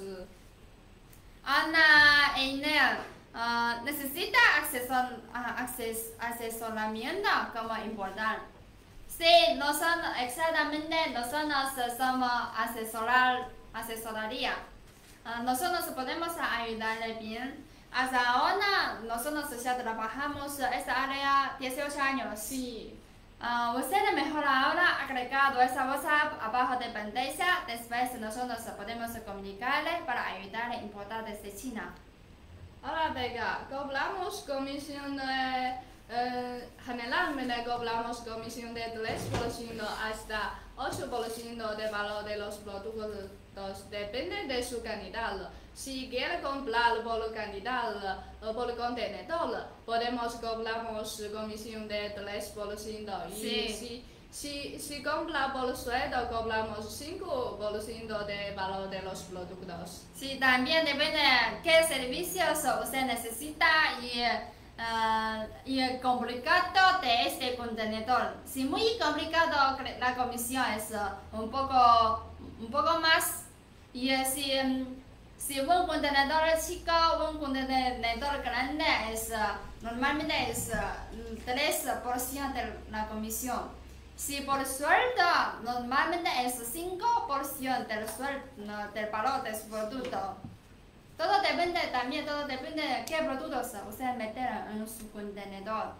Ana Einer ah, necesita acceso- ah, acces- asesoramiento como importante. Sí, nosotros, exactamente, nosotros somos asesorar, asesoría. Ah, nosotros podemos ayudarle bien. Hasta ahora, nosotros ya trabajamos esta área 18 años. Sí. Ah, usted mejor ahora agregado esa WhatsApp abajo de pantalla. Después nosotros podemos comunicarle para ayudarle a importar desde China. Hola Vega, cobramos comisión de... eh, generalmente cobramos comisión de 3% hasta 8% de valor de los productos, depende de su calidad. Si quiere comprar por calidad o por contenedor, podemos cobramos comisión de 3%. Y Sí. si, si, si compra por sueldo, cobramos 5% de valor de los productos. Sí, también depende qué servicios usted necesita y, ah, y el complicado de este contenedor. Si muy complicado, la comisión es ah, un poco, un poco más. Y si, si un contenedor chico, un contenedor grande, es, ah, normalmente es ah, 3% de la comisión. Si por sueldo, normalmente es 5% del sueldo, del valor de su producto. Todo depende también, todo depende de qué productos usted meter en su contenedor.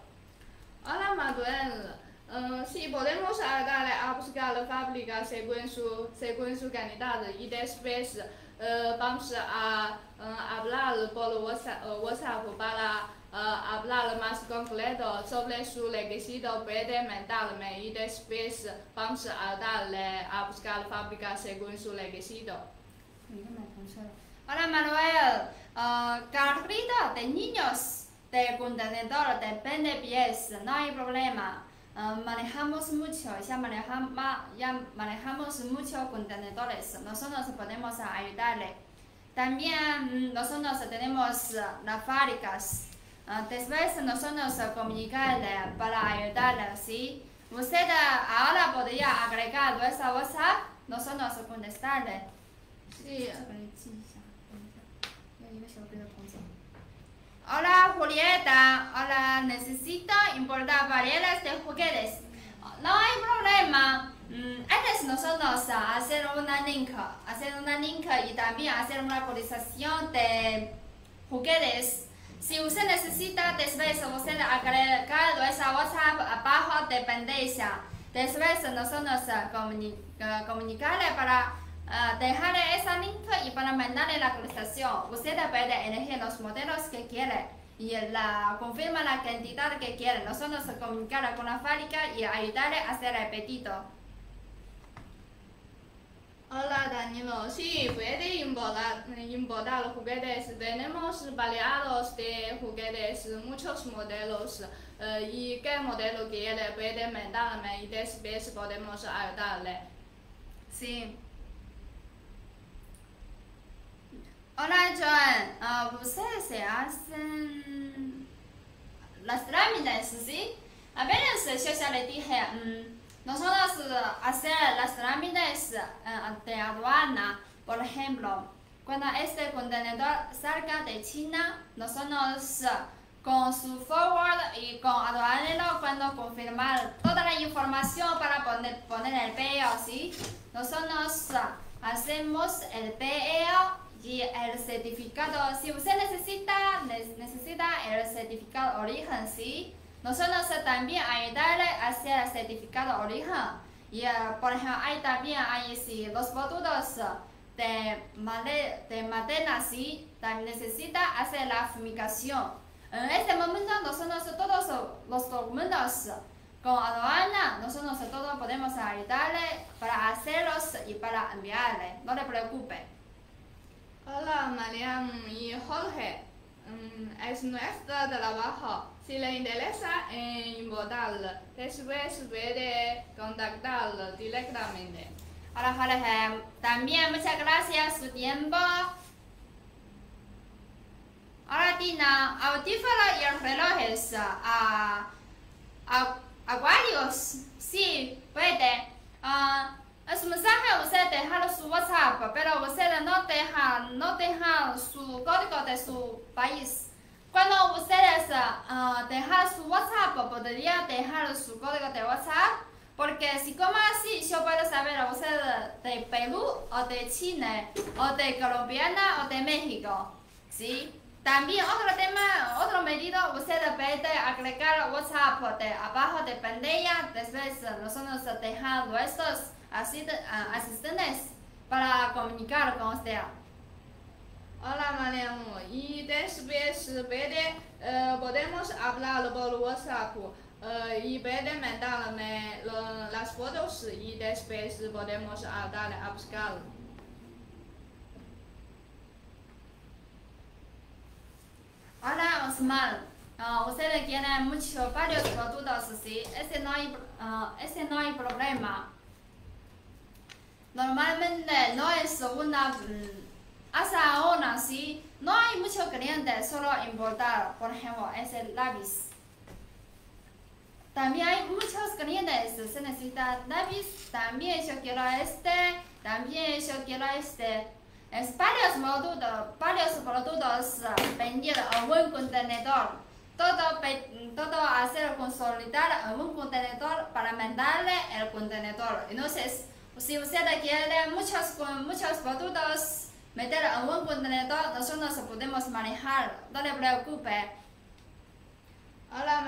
Hola Manuel, uh, sí, podemos ayudarle a buscar la fábrica según su, según su calidad y después uh, vamos a uh, hablar por WhatsApp, WhatsApp para hablar más concreto sobre su requisito puede mentalme y después vamos a ayudarle a buscar la fábrica según su requisito. Hola Manuel, uh, carrito de niños de contenedor depende pies, no hay problema. Uh, manejamos mucho, ya manejamos, ya manejamos muchos contenedores, nosotros podemos ayudarle. También nosotros tenemos las fábricas, uh, después nosotros comunicarle para ayudarle, ¿sí? Usted ahora podría agregar nuestra WhatsApp, nosotros contestarle. Sí. Hola Julieta, hola, necesito importar variedades de juguetes. No hay problema. Mm, antes nosotros hacer una link, hacer una link y también hacer una actualización de juguetes. Si usted necesita, después usted agregar nuestra WhatsApp abajo dependencia. Después nosotros comunicarle para Uh, dejarle esa link y para mandarle la actualización. Usted puede elegir los modelos que quiere y la, confirma la cantidad que quiere. Nosotros comunicar con la fábrica y ayudarle a hacer el pedido. Hola Danilo, sí, puede importar, importar juguetes. Tenemos variados de juguetes, muchos modelos. Uh, y qué modelo quiere puede mandarme y después podemos ayudarle. Sí. Hola Joan, uh, ustedes se hacen las trámites, ¿sí? Apenas yo ya le dije, um, nosotros hacer las trámites uh, de aduana, por ejemplo, cuando este contenedor salga de China, nosotros con su forward y con aduanero cuando confirmar toda la información para poner, poner el PO, ¿sí? Nosotros hacemos el PO y el certificado, si usted necesita, necesita el certificado origen, ¿sí? Nosotros también ayudarle a hacer el certificado origen. Y, por ejemplo, hay también hay, si los productos de, madera, de madera, ¿sí? También necesita hacer la fumigación. En este momento, nosotros todos los documentos con aduana, nosotros todos podemos ayudarle para hacerlos y para enviarle. No le preocupe. Hola Mariam y Jorge, mm, es nuestro trabajo. Si le interesa en importar, después puede contactarlo directamente. Hola Jorge, también muchas gracias por su tiempo. Ahora Tina, audífonos y relojes a, a, acuarios, sí, puede. Uh, es mensaje usted deja su WhatsApp, pero usted no deja, no deja su código de su país. Cuando ustedes uh, dejan su WhatsApp, podría dejar su código de WhatsApp, porque si como así yo puedo saber usted de Perú o de China o de Colombia o de México, ¿sí? También otro tema, otro medido, usted puede agregar WhatsApp de abajo de pantalla, después nosotros dejamos nuestros asistentes para comunicar con usted. Hola Mariano, y después puede, uh, podemos hablar por WhatsApp uh, y puede mandarme las fotos y después podemos hablar a buscar. Hola Osman, uh, usted tiene muchos varios productos, sí, ese no hay, uh, ese no hay problema. Normalmente no es una... Mm, hasta ahora sí, no hay muchos clientes, solo importar, por ejemplo, es el lápiz. También hay muchos clientes, se necesita lápiz, también yo quiero este, también yo quiero este. Es varios productos, varios productos vendidos en un contenedor. Todo, todo hacer consolidar en un contenedor para mandarle el contenedor. Entonces, si usted quiere muchos, muchos productos meter en un contenedor, nosotros podemos manejar, no le preocupe. Ahora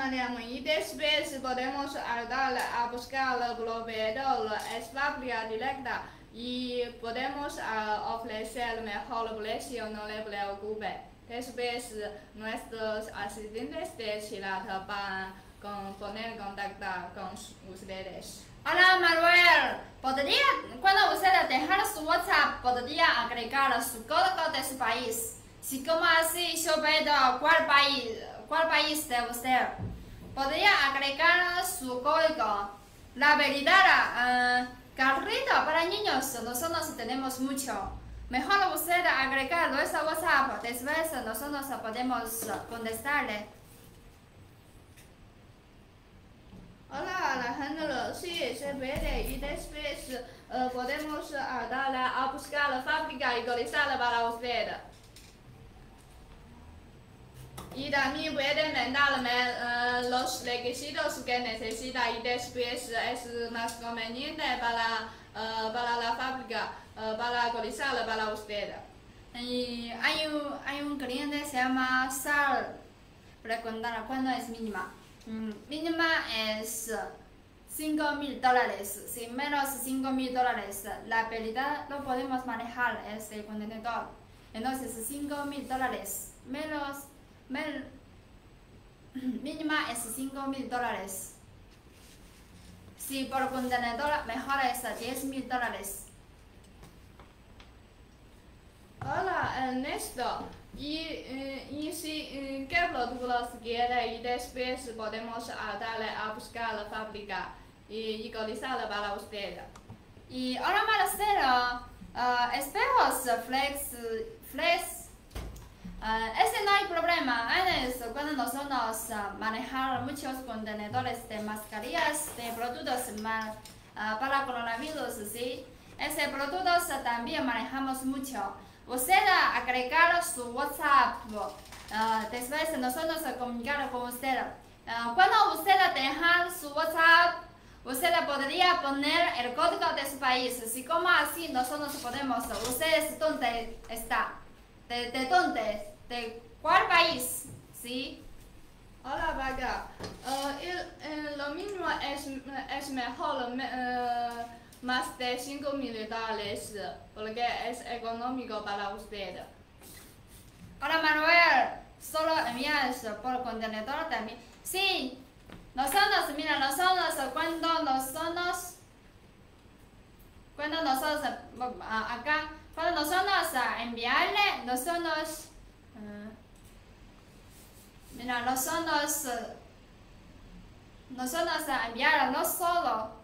y después podemos ayudarle a buscar el proveedor, es fábrica directa y podemos ah, ofrecer mejor precio, no le preocupe. Después nuestros asistentes de Chilat van a poner contacto con ustedes. Hola Manuel, podría, cuando usted dejar su WhatsApp, podría agregar su código de su país. Si como así yo veo cuál país, cuál país de usted, podría agregar su código. La verdad, uh, carrito para niños, nosotros tenemos mucho. Mejor usted agregar nuestro WhatsApp, después nosotros podemos contestarle. Hola Alejandro, sí, se puede y después uh, podemos ayudarle a buscar la fábrica cotizarla para usted. Y también puede mandarme uh, los requisitos que necesita y después es más conveniente para, uh, para la fábrica, para cotizarla para usted. Y hay un, hay un cliente que se llama Sal, preguntar cuándo es mínima. Mm, mínima es 5 mil dólares. Si menos 5 mil dólares, la habilidad no podemos manejar este contenedor. Entonces 5 mil dólares menos, men, mínima es 5 mil dólares. Si por contenedor mejor es 10 mil dólares. Hola Ernesto. Y, eh, y si eh, productos quiere y después podemos darle a buscar la fábrica y, cotizarla para usted. Y ahora Marcelo, uh, espejos flex, flex, uh, ese no hay problema. Antes, cuando nosotros uh, manejamos muchos contenedores de mascarillas, de productos uh, para coronavirus, ¿sí? ese productos también manejamos mucho. Usted agregar su WhatsApp, uh, después nosotros comunicar con usted. Uh, cuando usted deja su WhatsApp, usted podría poner el código de su país. Si como así nosotros podemos, usted dónde está, de, de dónde, de cuál país, ¿sí? Hola, Vaga. Uh, lo mismo es, es mejor. Uh, más de 5 mil dólares, porque es económico para usted. Hola Manuel, solo envías por contenedor también. Sí, nosotros, mira, nosotros cuando nosotros, cuando nosotros, acá, cuando nosotros enviarle, nosotros, mira, nosotros, nosotros enviar no solo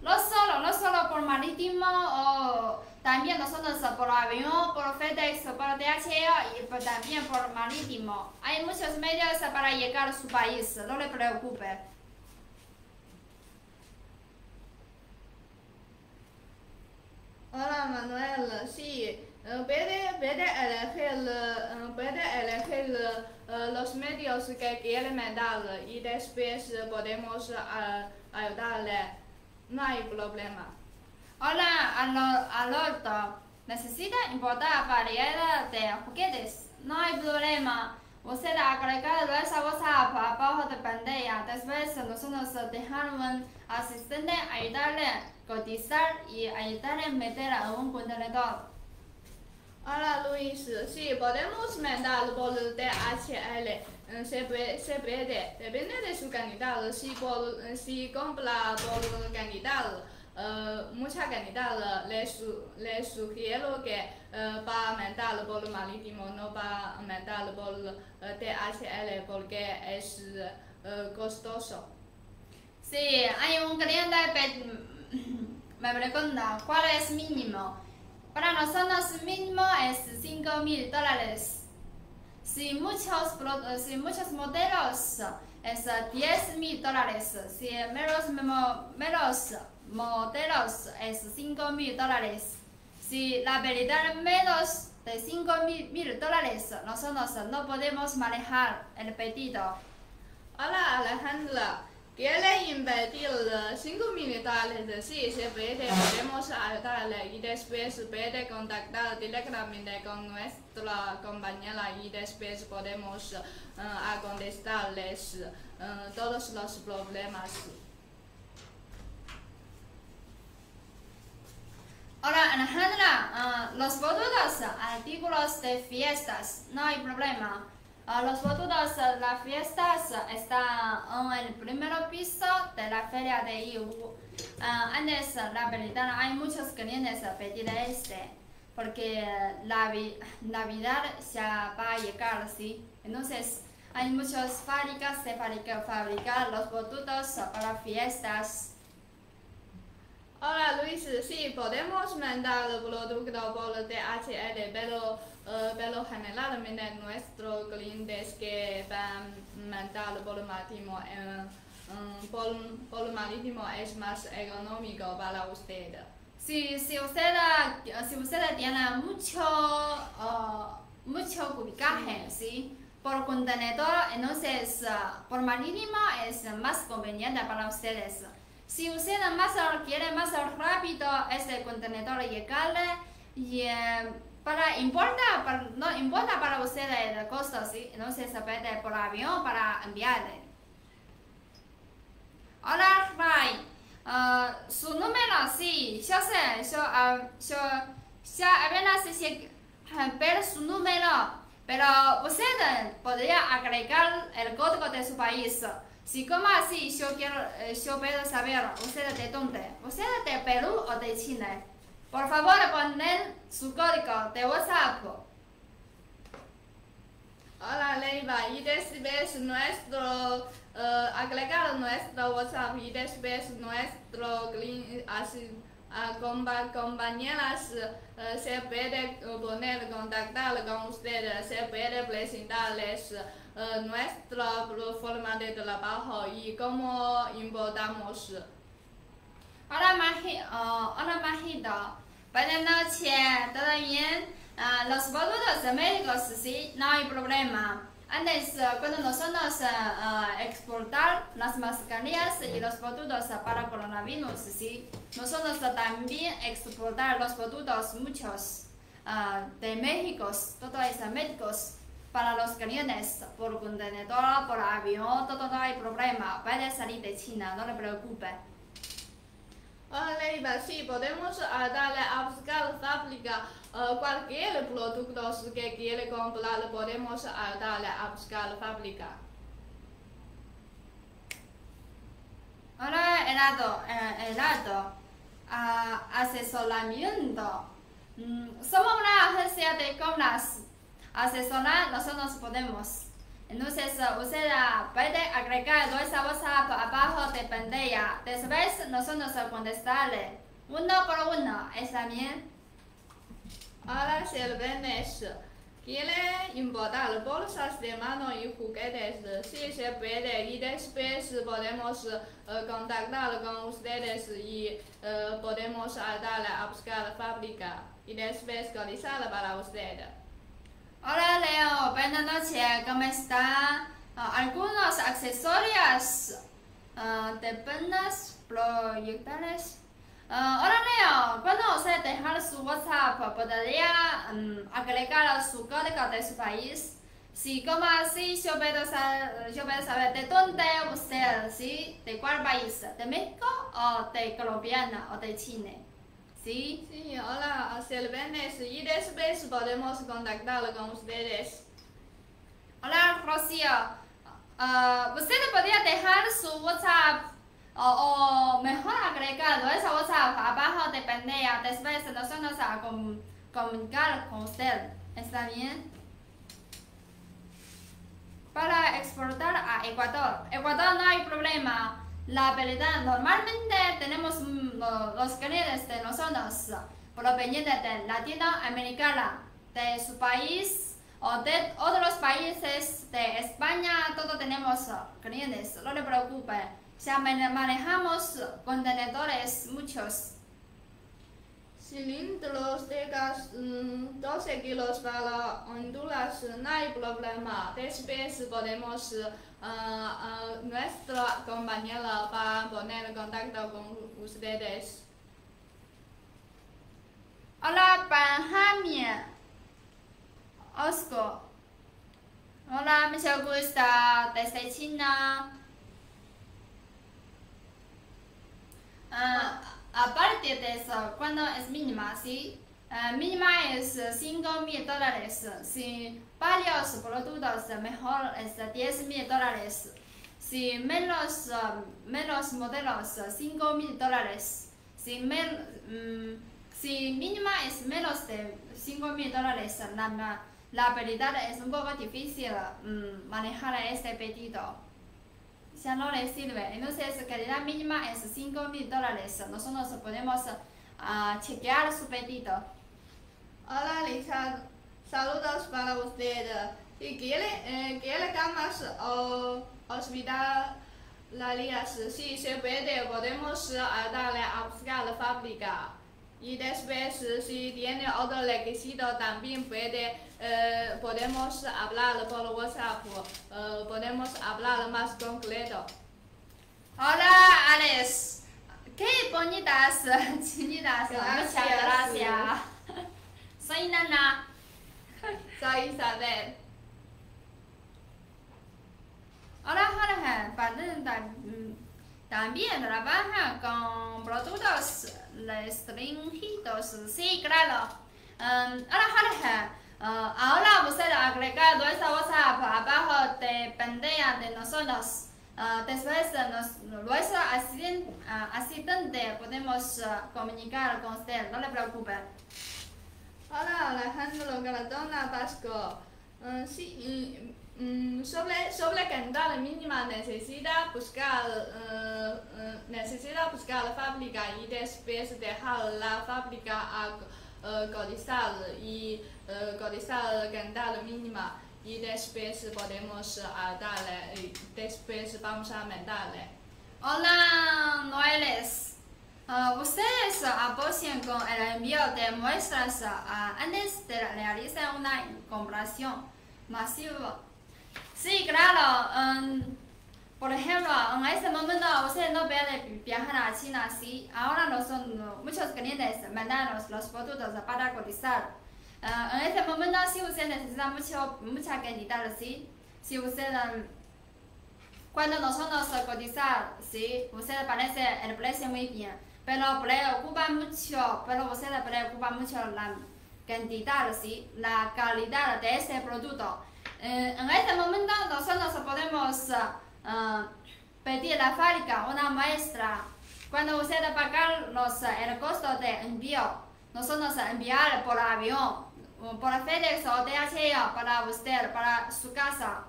no solo, no solo por marítimo o también nosotros por avión, por FedEx, por DHL y también por marítimo. Hay muchos medios para llegar a su país, no le preocupe. Hola Manuel, sí, puede, puede elegir, puede elegir los medios que quiere mandar y después podemos ayudarle. No hay problema. Hola, Alberto. Necesita importar variedad de juguetes. No hay problema. Usted agregar esa WhatsApp abajo de pantalla. Después nosotros dejamos un asistente ayudarle a cotizar y ayudarle a meter a un contenedor. Hola Luis, sí, podemos mandar por DHL. Se puede, se puede, depende de su cantidad. Si, por, si compra por cantidad, uh, mucha cantidad, le, su, le sugiero que uh, va a mandar por marítimo, no va a mandar por uh, DHL porque es uh, costoso. Sí, hay un cliente me pregunta cuál es mínimo. Para nosotros mínimo es 5 mil dólares. Si muchos, si muchos modelos es 10 mil dólares. Si menos, menos modelos es 5 mil dólares. Si la habilidad menos de 5 mil dólares, nosotros no podemos manejar el pedido. Hola Alejandra, quiere invertir 5 mil dólares, sí, se puede, podemos ayudarle y después puede contactar directamente con nuestra compañera y después podemos uh, contestarles uh, todos los problemas. Ahora, Alejandra, uh, los futuros artículos de fiestas, no hay problema. Los futuros las fiestas están en el primer piso de la feria de IU. Uh, antes, la verdad, hay muchos clientes a pedir este, porque la vi Navidad ya va a llegar, ¿sí? Entonces, hay muchas fábricas de fabricar, fabricar los productos para fiestas. Hola Luis, sí, podemos mandar el producto por DHL, pero, uh, pero generalmente nuestros clientes que van a mandar por marítimo, um, por, por marítimo es más económico para usted. Si, si, usted, si usted tiene mucho, uh, mucho cubicaje, ¿sí? por contenedor, entonces uh, por marítimo es más conveniente para ustedes. Si usted más quiere más rápido este contenedor llegarle y eh, para importa, para, no importa para usted el costo, ¿sí? entonces se puede por avión para enviarle. Hola, Ray. Uh, su número, sí, yo sé, yo, uh, yo ya apenas sé ver su número, pero usted podría agregar el código de su país. Si como así, yo quiero, eh, yo puedo saber usted de dónde, usted de Perú o de China. Por favor, poner su código de WhatsApp. Hola Leiva, y después nuestro, uh, agregar nuestro WhatsApp y después nuestro así, uh, compa compañeras uh, se puede poner contactar con ustedes, se puede presentarles uh, nuestra forma de trabajo y cómo importamos. Hola Maji, uh, hola. Buenas noches, ¿todo bien? Uh, los productos médicos sí, no hay problema. Antes, cuando nosotros uh, exportar las mascarillas y los productos para coronavirus, sí, nosotros también exportar los productos muchos de México, todos esos médicos para los clientes por contenedor, por avión, todo no hay problema. Puede salir de China, no le preocupe. Hola, sí, podemos darle a buscar fábrica uh, cualquier producto que quiere comprar, podemos darle a buscar fábrica. Hola, helado, eh, helado, uh, asesoramiento. Mm, somos una agencia de compras asesorar nosotros podemos. Entonces, usted puede agregar nuestra WhatsApp abajo de pantalla. Después, nosotros contestarle uno por uno. ¿Está bien? Ahora, si el viernes quiere importar bolsas de mano y juguetes, sí se puede. Y después podemos uh, contactar con ustedes y uh, podemos ayudarle a buscar fábrica y después cotizar para usted. Hola Leo, buenas noches, ¿cómo está? Uh, algunos accesorios uh, de penas proyectales. Uh, hola Leo, cuando usted dejar su WhatsApp, podría um, agregar su código de su país. Sí, como así yo puedo, saber, yo puedo saber de dónde usted, ¿sí? ¿De cuál país? ¿De México o de Colombia o de Chile? Sí. Sí, hola, Silvenes. Y después podemos contactar con ustedes. Hola, Rocío. Uh, ¿Usted podría dejar su WhatsApp o, o mejor agregado ese WhatsApp abajo de pantalla? Después nosotros a com comunicar con usted. ¿Está bien? Para exportar a Ecuador. Ecuador no hay problema. La verdad, normalmente tenemos mm, los clientes de nosotros provenientes de Latinoamérica, de su país o de otros países de España, todos tenemos clientes, no le preocupe. Ya manejamos contenedores muchos. cilindros de gas mm, 12 kilos para Honduras, no hay problema. Después podemos ah, ah, nuestra compañera para poner contacto con ustedes. Hola, Benjamin. Oscar. Hola, mucho gusto. Desde China. Ah, aparte de eso, cuando es mínima, ¿sí? Ah, mínima es 5 mil dólares. Si varios productos, mejor es 10 mil dólares. Si menos, ah, menos modelos, 5 mil dólares. Si, men- mm, si mínima es menos de 5 mil dólares, la, la- verdad es un poco difícil mm, manejar este pedido. Ya no le sirve. Entonces, calidad mínima es 5 mil dólares. Nosotros podemos ah, chequear su pedido. Hola Richard, saludos para usted. Si quiere, eh, quiere camas o hospitalarias, si se puede, podemos darle a buscar la fábrica. Y después, si tiene otro requisito, también puede, eh, podemos hablar por WhatsApp, eh, podemos hablar más concreto. Hola, Alex. Qué bonitas chinitas. Muchas gracias. Soy Nana. Soy Isabel. Hola, Jorge. 反正 tam- mm, también trabaja con productos restringidos. Sí, claro. Um, hola, Jorge. Uh, ahora usted agrega nuestro WhatsApp abajo de pantalla de nosotros. Uh, después nos, nuestro asisten- ah, asistente podemos ah, comunicar con usted. No le preocupe. Hola Alejandro Cardona Vasco. Mm, sí, mm, mm, sobre, sobre calidad mínima necesita buscar, eh, eh, necesita buscar la fábrica y después dejar la fábrica a eh, cotizar y cotizar calidad mínima y después podemos darle, después vamos a mandarle. Hola, Noeles. Ah, ustedes apoyan con el envío de muestras ah, antes de realizar una comparación masiva. Sí, claro. mm, por ejemplo, en este momento usted no puede viajar a China, sí. Ahora muchos clientes mandan los, productos para cotizar. Ah, en este momento, si usted necesita mucho, mucha cantidad, sí. Si usted mm, cuando nosotros cotizar, sí, usted parece el precio muy bien, pero preocupa mucho, pero usted preocupa mucho la cantidad, la calidad de ese producto. Eh, en este momento nosotros podemos eh, pedir a la fábrica una muestra. Cuando usted paga los, el costo de envío, nosotros enviar por avión, por FedEx o DHL para usted, para su casa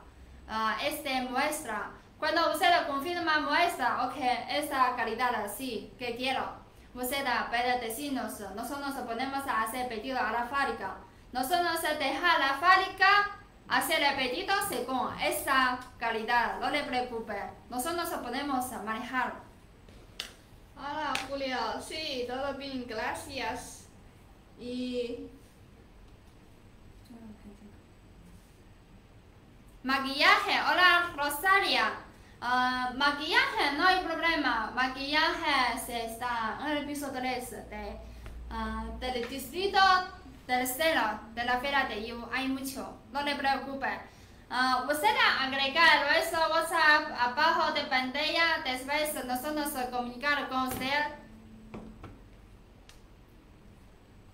este muestra. Cuando usted confirma muestra, ok, esta calidad sí, que quiero. Usted puede decirnos, nosotros podemos hacer pedido a la fábrica. Nosotros dejar la fábrica hacer el pedido según esta calidad, no le preocupe. Nosotros podemos manejar. Hola Julio, sí, todo bien, gracias. Y Maquillaje, hola Rosalia. Ah, maquillaje, no hay problema. Maquillaje se está en el piso 3 de, ah, del distrito tercero de la feria de Yu. Hay mucho, no le preocupe. Ah, usted agrega nuestro WhatsApp abajo de pantalla. Después nosotros comunicar con usted.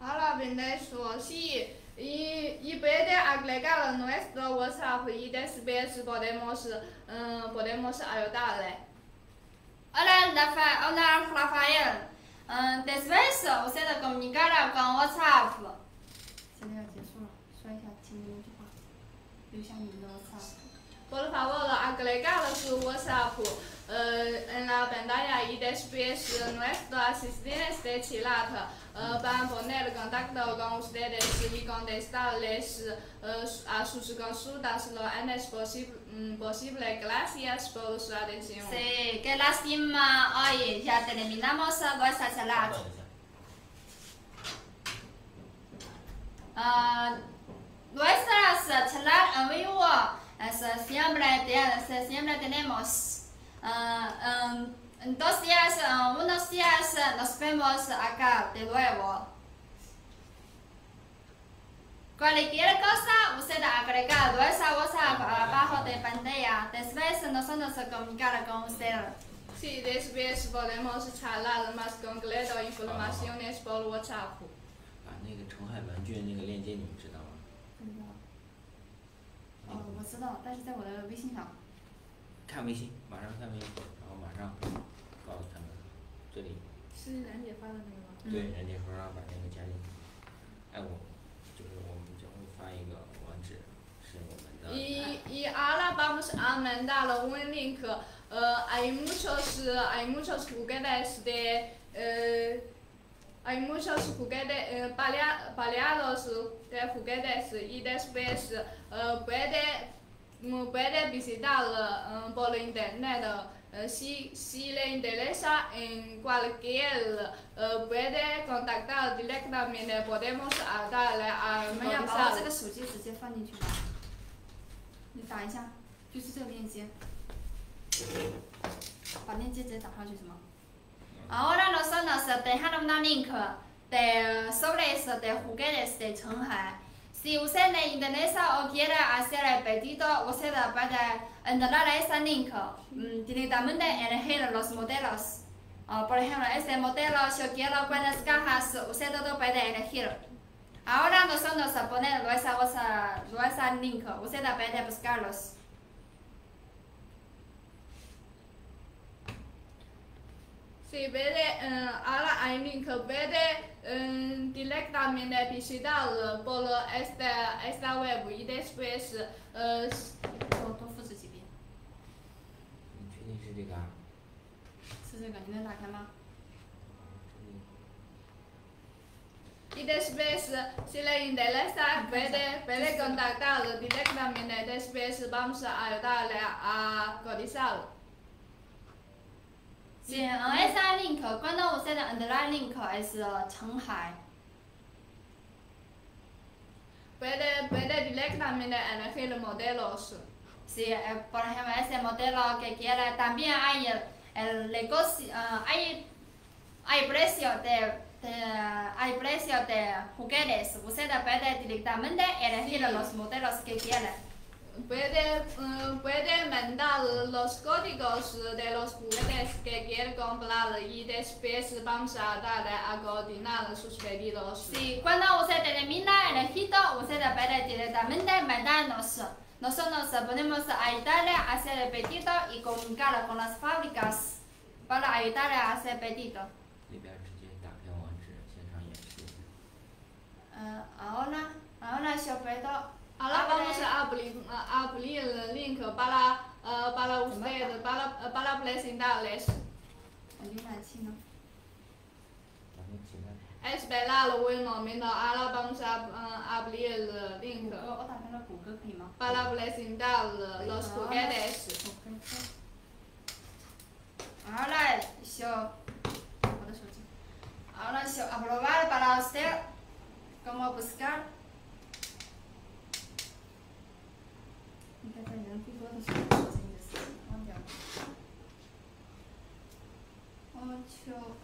Hola, Venezuela, sí, y, y puede agregar nuestro WhatsApp y después podemos, eh, podemos ayudarle. Hola, Rafa- hola Rafael. Ah, después usted comunicar con WhatsApp. 现在要结束了，说一下请你们句话，留下你们的 WhatsApp。Por favor, agregar su WhatsApp eh, en la pantalla y después nuestro asistente de chat eh, Eh, van a poner contacto con ustedes y contestarles eh, a sus consultas lo antes posible. Mm, posible, gracias por su atención. Sí, qué lástima. Hoy ya terminamos eh, vuestra charla. Uh, nuestras charlas en vivo siempre, siempre tenemos. Uh, um, dos días, ah, unos días ah, nos vemos acá de nuevo. Cualquier cosa, usted agrega nuestra WhatsApp abajo de pantalla. Después nosotros comunicar con usted. Sí, después podemos charlar más concreto informaciones por WhatsApp. 啊，那个澄海文具那个链接你们知道吗？哦，我知道，但是在我的微信上。看微信，马上看微信，然后马上告诉他们， 这里是冉姐发的那个吗？对人家说让把那个加进去。哎，我就是我们就会发一个网址，是我们的。Y, y ahora vamos a mandar un link. Eh, hay muchos, eh, hay muchos juguetes de, eh, hay muchos juguetes eh, palea- paleados de juguetes y después eh, puede, mm, puede visitar eh, por internet. Eh, si, si le interesa en cualquier eh, puede contactar directamente, podemos darle a 我们要把我这个手机直接放进去吧。你打一下，就是这个链接，把链接直接打上去是吗？Ahora nosotros dejamos un link de sobre eso de juguetes de Shanghai. Si usted le interesa o quiere hacer el pedido, usted puede entrar a ese link mm, directamente elegir los modelos. Ah, por ejemplo, este modelo yo quiero buenas cajas, usted lo puede elegir. Ahora nosotros ponemos nuestra, nuestra link, usted puede buscarlos. Si Vede ala ailing ka Vede, directa mina pi si tao bolo esta esta web i despes to to fusti ki pi. I despes si la in da lasa Vede, Vede gonta tao gi directa mina i despes bam sa ayo tao la a godi sao. A cotizar. Sí, en esa link, cuando usted entra link es Shanghai. Puede, puede directamente elegir modelos. Sí, eh, por ejemplo, ese modelo que quiere, también hay el, negocio, ah, hay, hay precio de, de- hay precio de juguetes. Usted puede directamente elegir los modelos que quiere. Puede, eh, puede mandar los códigos de los juguetes que quiere comprar y después vamos a darle a coordinar sus pedidos. Sí, cuando usted termina elegido, usted puede directamente mandarnos. Nosotros podemos ayudarle a hacer el pedido y comunicar con las fábricas para ayudarle a hacer pedido. 阿拉邦是阿布林，阿阿布林林克巴拉呃巴拉布雷的巴拉呃巴拉布莱辛达尔莱斯。李满清呢？哎，别拉了，我也莫名的阿拉邦是阿阿布林林克巴拉布莱辛达尔罗斯海达尔。啊来，小，好的手机，啊来小，阿布罗瓦，巴拉斯特，怎么 buscar？ 어, 추워.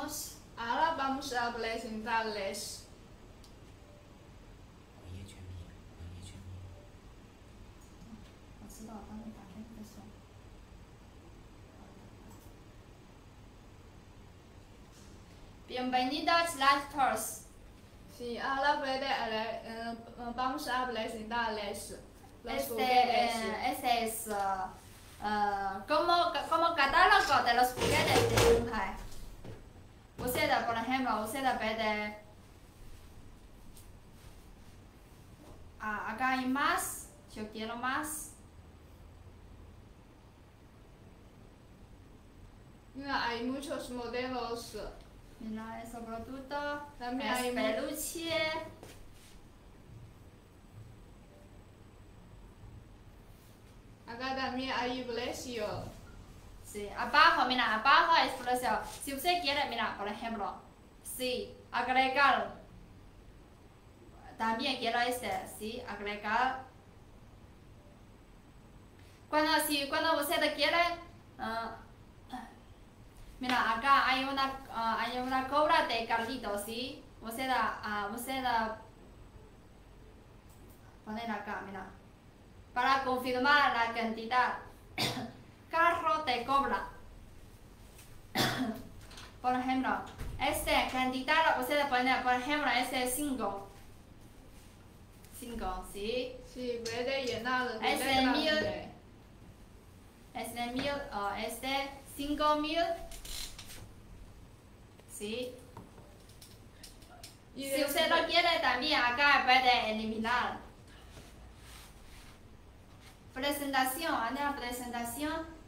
vamos, ahora vamos a presentarles Bienvenidas las dos. Sí, ahora breve, eh, vamos a presentarles este, juguetes. Eh, este es uh, uh, como, como catálogo de los juguetes de Yunhai. Usted, por ejemplo, usted puede. Ah, acá hay más Yo quiero más. Mira, hay muchos modelos. Mira, ese producto. También Es hay peluche. acá también hay precio. Sí, abajo, mira, abajo es precio. Si usted quiere, mira, por ejemplo, sí, agregar. También quiero este, sí, agregar. Cuando, si, cuando usted quiere, ah, mira, acá hay una, ah, hay una cobra de Carlito, sí. Usted, ah, usted poner acá, mira, para confirmar la cantidad. carro te cobra. por ejemplo, este cantidad, usted pone, por ejemplo, este 5. 5, ¿sí? Sí, puede llenar Es el directamente. Este mil, o este 5 mil. ¿Sí? Y Si usted lo quiere también, acá puede eliminar. Presentación, la presentación.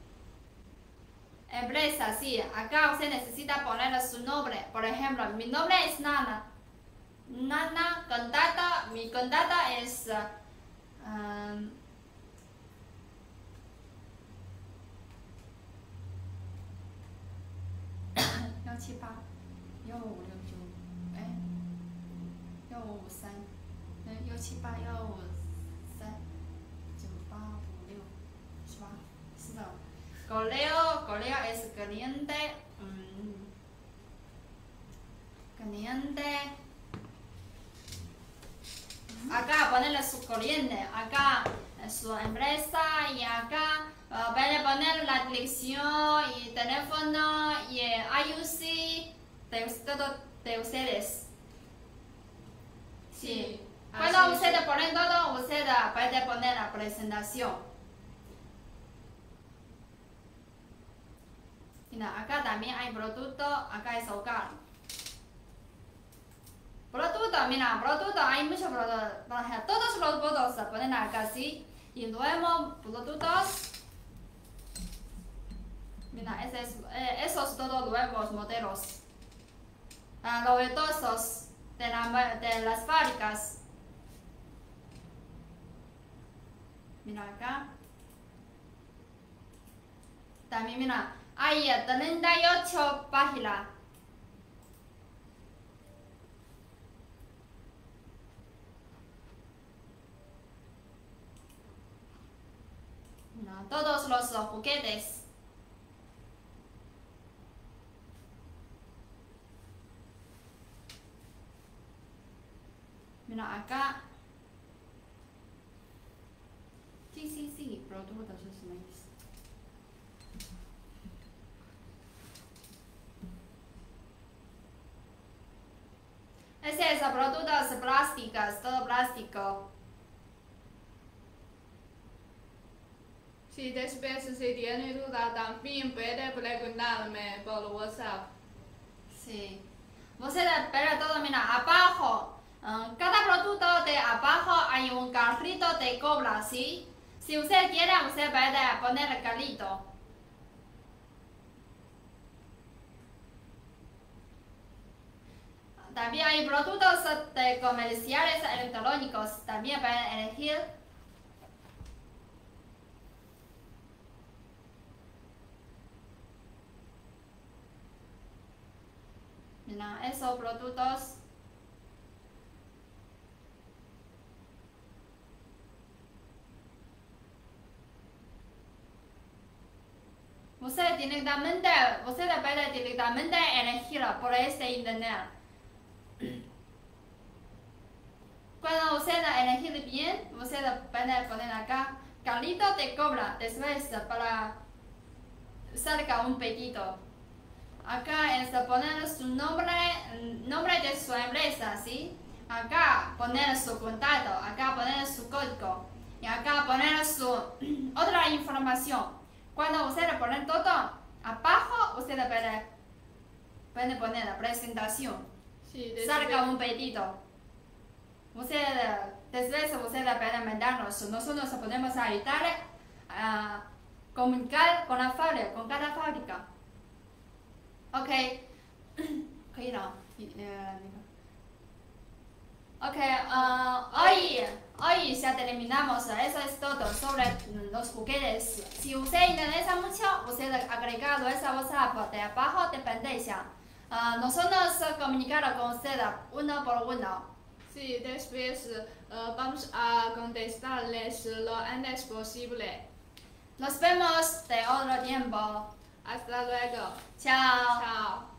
Empresa, sí. Acá usted necesita poner su nombre. Por ejemplo, mi nombre es Nana. Nana, contacto, mi contacto es... um, Correo, correo es cliente, mm, cliente. Acá ponerle su corriente, acá eh, su empresa y acá uh, puede poner la dirección y teléfono y IUC de, us- todo de ustedes. Sí. Cuando ustedes ponen todo, usted puede poner la presentación. Mira, acá también hay producto, acá es hogar. Producto, mira, producto, hay muchos productos. Todos los productos se ponen acá, ¿sí? Y luego productos. Mira, ese es, eh, esos todos nuevos modelos. Ah, novedosos de, la de las fábricas. Mira acá. También mira, hay eh, 38 páginas. Mira, todos los eh, juguetes. Mira acá. Sí, sí, sí, productos es a productos plásticos, todo plástico. Si después si tiene duda, también puede preguntarme por WhatsApp. Sí. Usted espera todo, mira, abajo. Um, cada producto de abajo hay un carrito de cobra, ¿sí? Si usted quiere, usted puede poner el carrito. También hay productos de comerciales electrónicos. También pueden elegir. Mira, esos productos. Usted directamente, usted puede directamente elegir por este internet. Cuando usted elegir bien, usted puede poner acá Carlito te cobra después para cerca un pedido. Acá es poner su nombre, nombre de su empresa, ¿sí? Acá poner su contacto, acá poner su código y acá poner su otra información. Cuando usted pone todo, abajo usted puede, puede poner la presentación. Sí, un pedido. Usted Después ustedes pueden mandarnos. Nosotros podemos ayudar a comunicar con la fábrica, con cada fábrica. OK，可以了。呃，那个。OK，呃，hoy, hoy ya terminamos. Eso es todo sobre los juguetes. Si usted interesa mucho, usted agregado esa WhatsApp de bajo dependencia. Uh, nosotros comunicar con usted uno por uno. Sí, después uh, vamos a contestarles lo antes posible. Nos vemos de otro tiempo. Hasta luego. Chao. Chao.